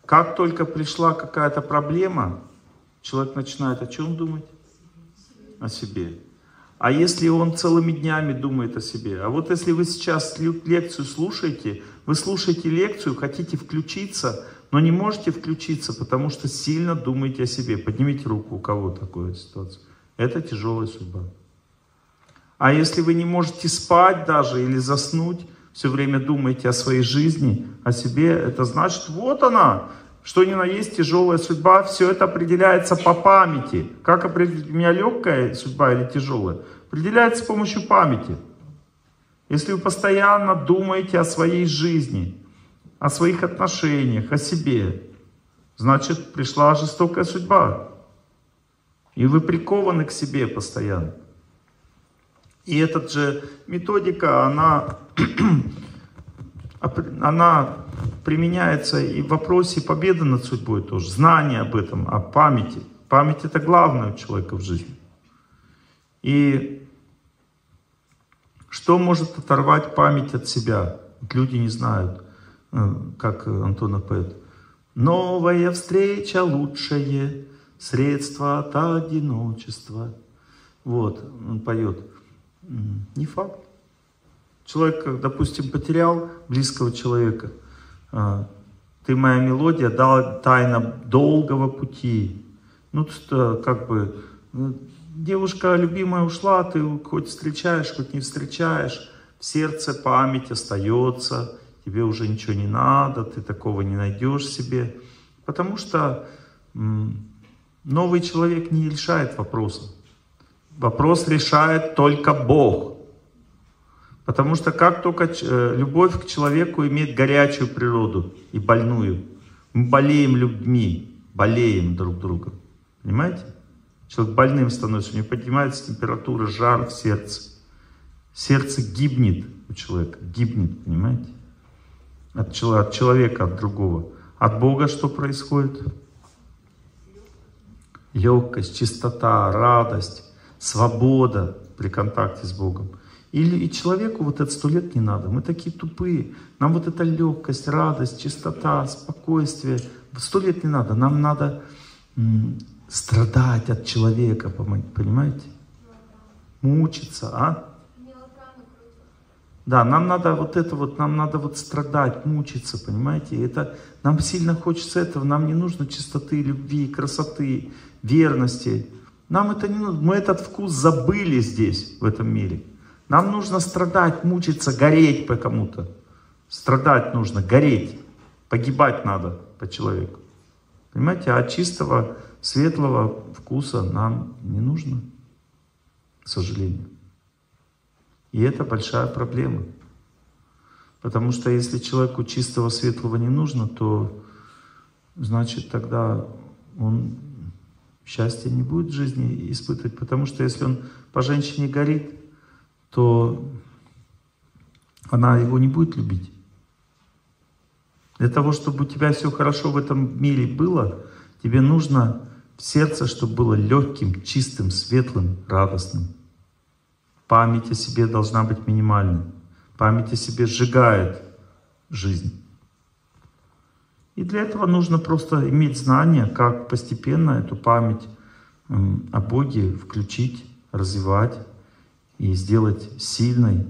Как только пришла какая-то проблема, человек начинает о чем думать? О себе. А если он целыми днями думает о себе? А вот если вы сейчас лекцию слушаете, вы слушаете лекцию, хотите включиться, но не можете включиться, потому что сильно думаете о себе. Поднимите руку, у кого такая ситуация. Это тяжелая судьба. А если вы не можете спать даже или заснуть, все время думаете о своей жизни, о себе, это значит, вот она, что ни на есть тяжелая судьба, все это определяется по памяти. Как определить, у меня легкая судьба или тяжелая? Определяется с помощью памяти. Если вы постоянно думаете о своей жизни, о своих отношениях, о себе, значит, пришла жестокая судьба. И вы прикованы к себе постоянно. И эта же методика, она, она применяется и в вопросе победы над судьбой тоже. Знание об этом, о памяти. Память это главное у человека в жизни. И что может оторвать память от себя? люди не знают, как Антона поет. Новая встреча лучшее, средство от одиночества. Вот, он поет. Не факт. Человек, допустим, потерял близкого человека. А, Ты моя мелодия, дала тайна долгого пути. Ну, как бы, девушка любимая ушла, ты хоть встречаешь, хоть не встречаешь, в сердце память остается, тебе уже ничего не надо, ты такого не найдешь себе. Потому что новый человек не решает вопроса. Вопрос решает только Бог. Потому что как только э, любовь к человеку имеет горячую природу и больную, мы болеем людьми, болеем друг другом. Понимаете? Человек больным становится, у него поднимается температура, жар в сердце. Сердце гибнет у человека, гибнет, понимаете? От, от человека, от другого. От Бога что происходит? Легкость, чистота, радость свобода при контакте с Богом. Или и человеку вот это сто лет не надо. Мы такие тупые. Нам вот эта легкость, радость, чистота, спокойствие. Сто лет не надо. Нам надо страдать от человека, понимаете? Мучиться, а? Да, нам надо вот это вот, нам надо вот страдать, мучиться, понимаете? Это, нам сильно хочется этого, нам не нужно чистоты, любви, красоты, верности. Нам это не нужно. Мы этот вкус забыли здесь, в этом мире. Нам нужно страдать, мучиться, гореть по кому-то. Страдать нужно, гореть. Погибать надо по человеку. Понимаете, а чистого, светлого вкуса нам не нужно, к сожалению. И это большая проблема. Потому что если человеку чистого, светлого не нужно, то значит тогда он счастья не будет в жизни испытывать, потому что если он по женщине горит, то она его не будет любить. Для того, чтобы у тебя все хорошо в этом мире было, тебе нужно сердце, чтобы было легким, чистым, светлым, радостным. Память о себе должна быть минимальной. Память о себе сжигает жизнь. И для этого нужно просто иметь знание, как постепенно эту память о Боге включить, развивать и сделать сильной,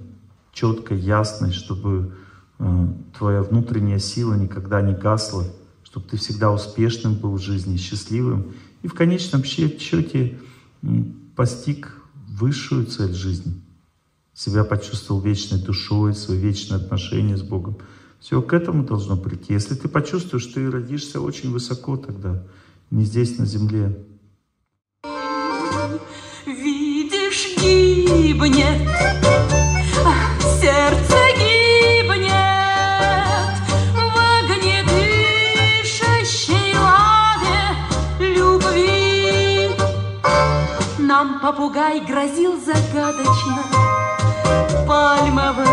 четкой, ясной, чтобы э, твоя внутренняя сила никогда не гасла, чтобы ты всегда успешным был в жизни, счастливым. И в конечном счете постиг высшую цель жизни. Себя почувствовал вечной душой, свои вечные отношения с Богом. Все к этому должно прийти. Если ты почувствуешь, ты родишься очень высоко тогда, не здесь, на земле. Видишь, гибнет, ах, сердце попугай грозил загадочно пальмовой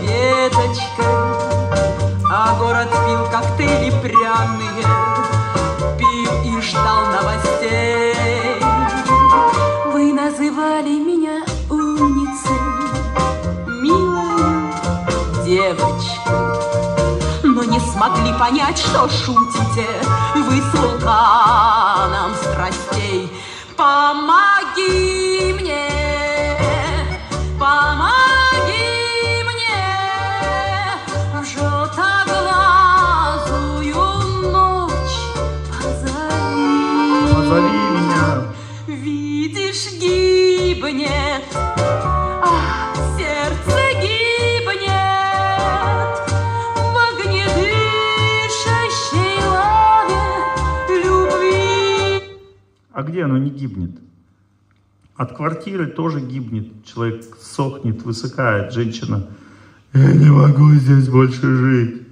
веточкой, а город пил коктейли пряные, пил и ждал новостей. Вы называли меня умницей, милой девочкой, но не смогли понять, что шутите вы с вулканом страстей. Помоги мне, помоги мне, в желтоглазую ночь позови. Позови меня. Видишь, гибнет, ах, сердце гибнет в огне дышащей лаве любви. А где оно не гибнет? От квартиры тоже гибнет. Человек сохнет, высыхает. Женщина, я не могу здесь больше жить.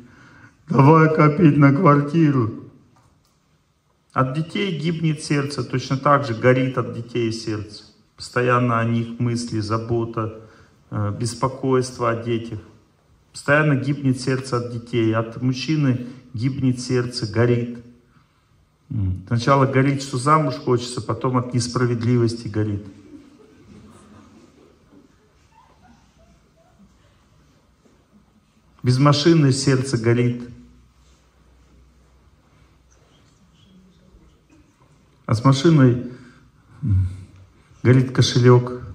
Давай копить на квартиру. От детей гибнет сердце, точно так же горит от детей сердце. Постоянно о них мысли, забота, э, беспокойство о детях. Постоянно гибнет сердце от детей. От мужчины гибнет сердце, горит. Сначала горит, что замуж хочется, потом от несправедливости горит. Без машины сердце горит. А с машиной горит кошелек.